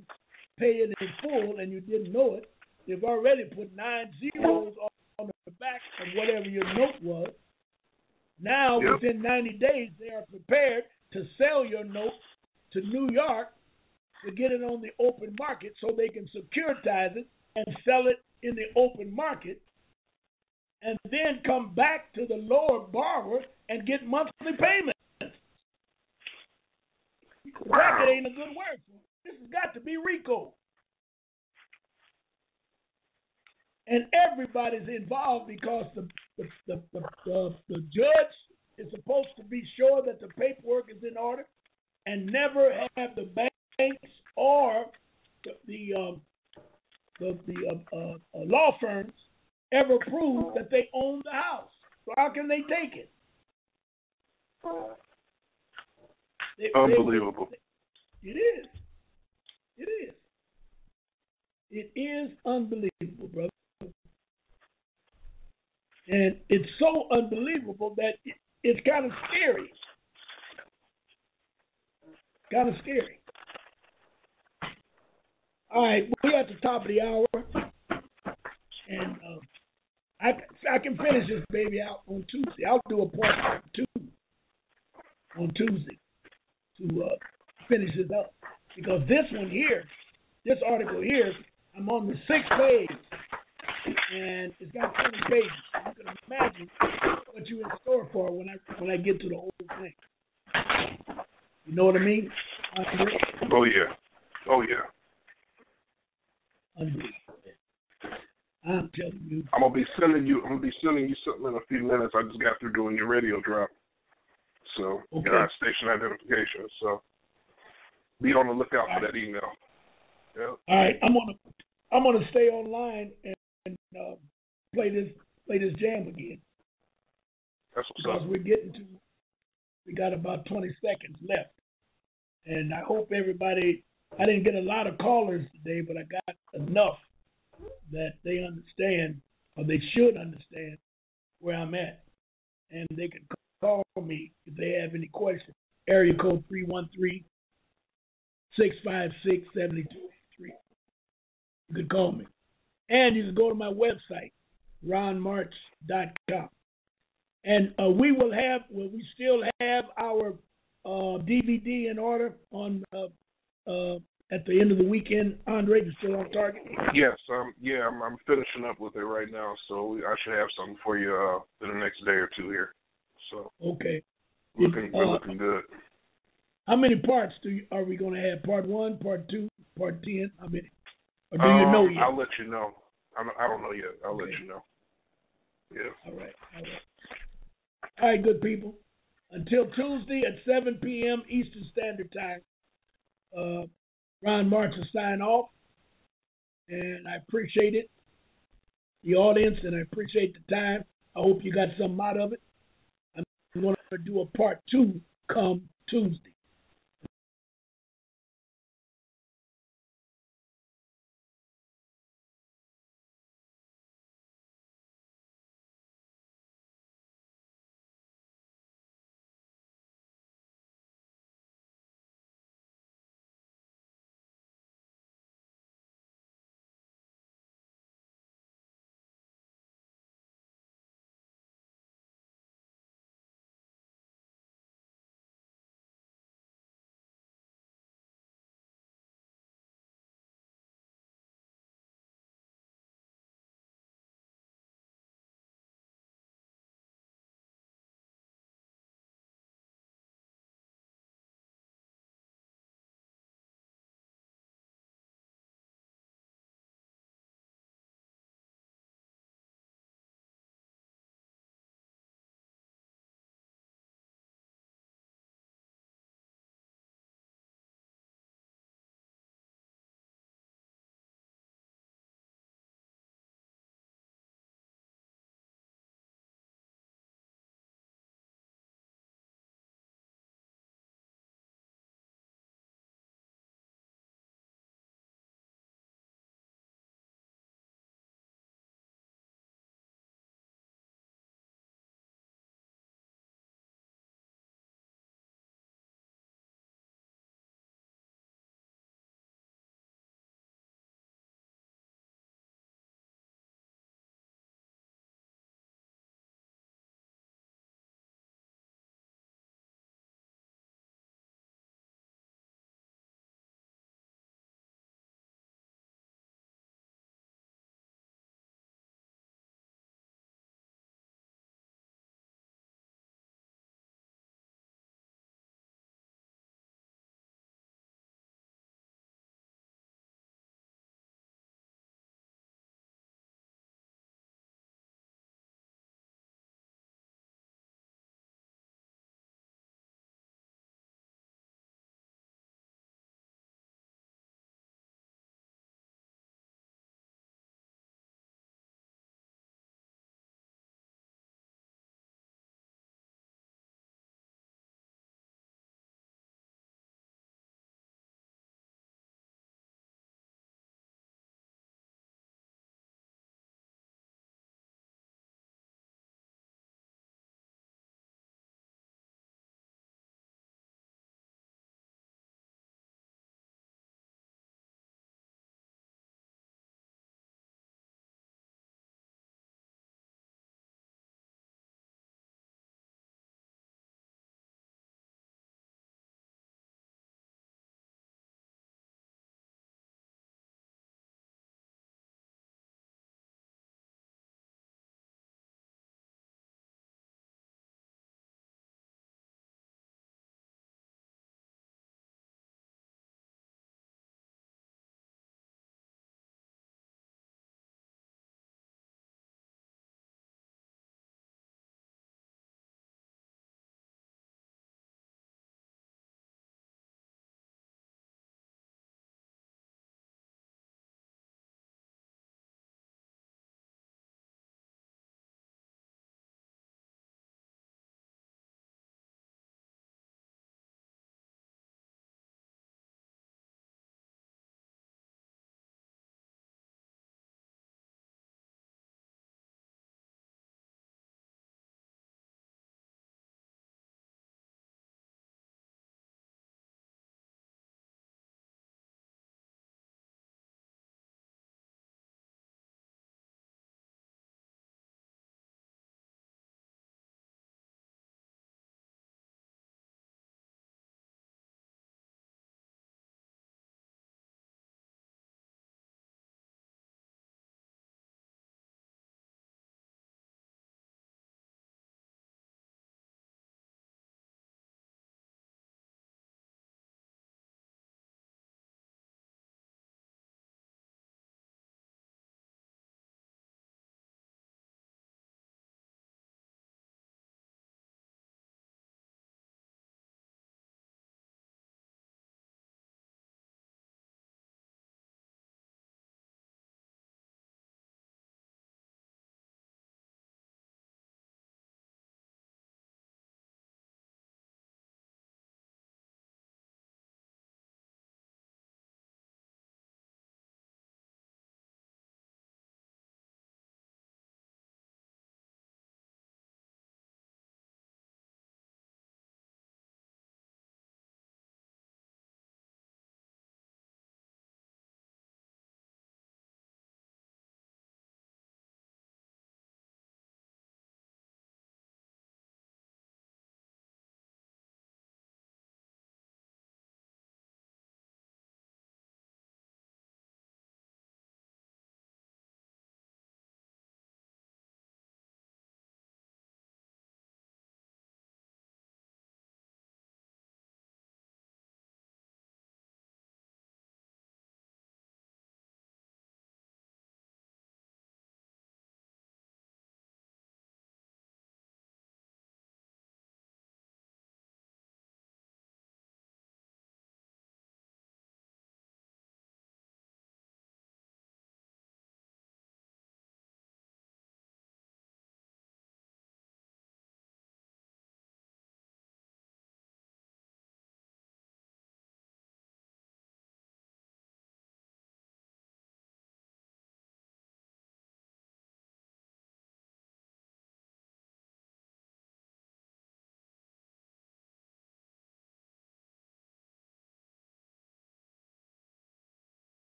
paying in full and you didn't know it. They've already put nine zeros on the back of whatever your note was. Now, yep. within 90 days, they are prepared to sell your note to New York to get it on the open market so they can securitize it and sell it in the open market and then come back to the lower borrower and get monthly payments. Wow. Bracket ain't a good word. This has got to be RICO. and everybody's involved because the the, the, the, the, the judge is supposed to be sure that the paperwork is in order and never have the banks or the the, um, the, the uh, uh, uh, law firms ever prove that they own the house. So how can they take it? They, Unbelievable. They, it is. It is. It is unbelievable, brother. And it's so unbelievable that it's kind of scary. Kind of scary. All right, we're at the top of the hour, and uh, I I can finish this baby out on Tuesday. I'll do a part two on Tuesday to uh, finish it up because this one here, this article here, I'm on the sixth page and it's got 20 pages. You can imagine what you're in store for when I when I get to the whole thing. You know what I mean? Oh yeah, oh yeah. I'm telling you. I'm gonna be sending you. I'm gonna be sending you something in a few minutes. I just got through doing your radio drop, so okay. got station identification. So be on the lookout for that email. Yeah. All right, I'm gonna I'm gonna stay online and and uh, play this play this jam again. That's because up. we're getting to we got about 20 seconds left, and I hope everybody. I didn't get a lot of callers today, but I got enough that they understand or they should understand where I'm at, and they can call me if they have any questions. Area code 313 656 7283. You can call me. And you can go to my website, ronmarch.com. And uh, we will have, well, we still have our uh, DVD in order on uh, uh, at the end of the weekend. Andre, you still on target? Yes, um, yeah, I'm, I'm finishing up with it right now, so I should have something for you uh, in the next day or two here. So okay, looking, we're uh, looking good. How many parts do you, are we going to have? Part one, part two, part ten? How many? Or do you know um, yet? I'll let you know. I don't, I don't know yet. I'll okay. let you know. Yeah. All right. All right. All right, good people. Until Tuesday at 7 p.m. Eastern Standard Time, uh, Ron March will sign off. And I appreciate it, the audience, and I appreciate the time. I hope you got something out of it. I'm going to do a part two come Tuesday.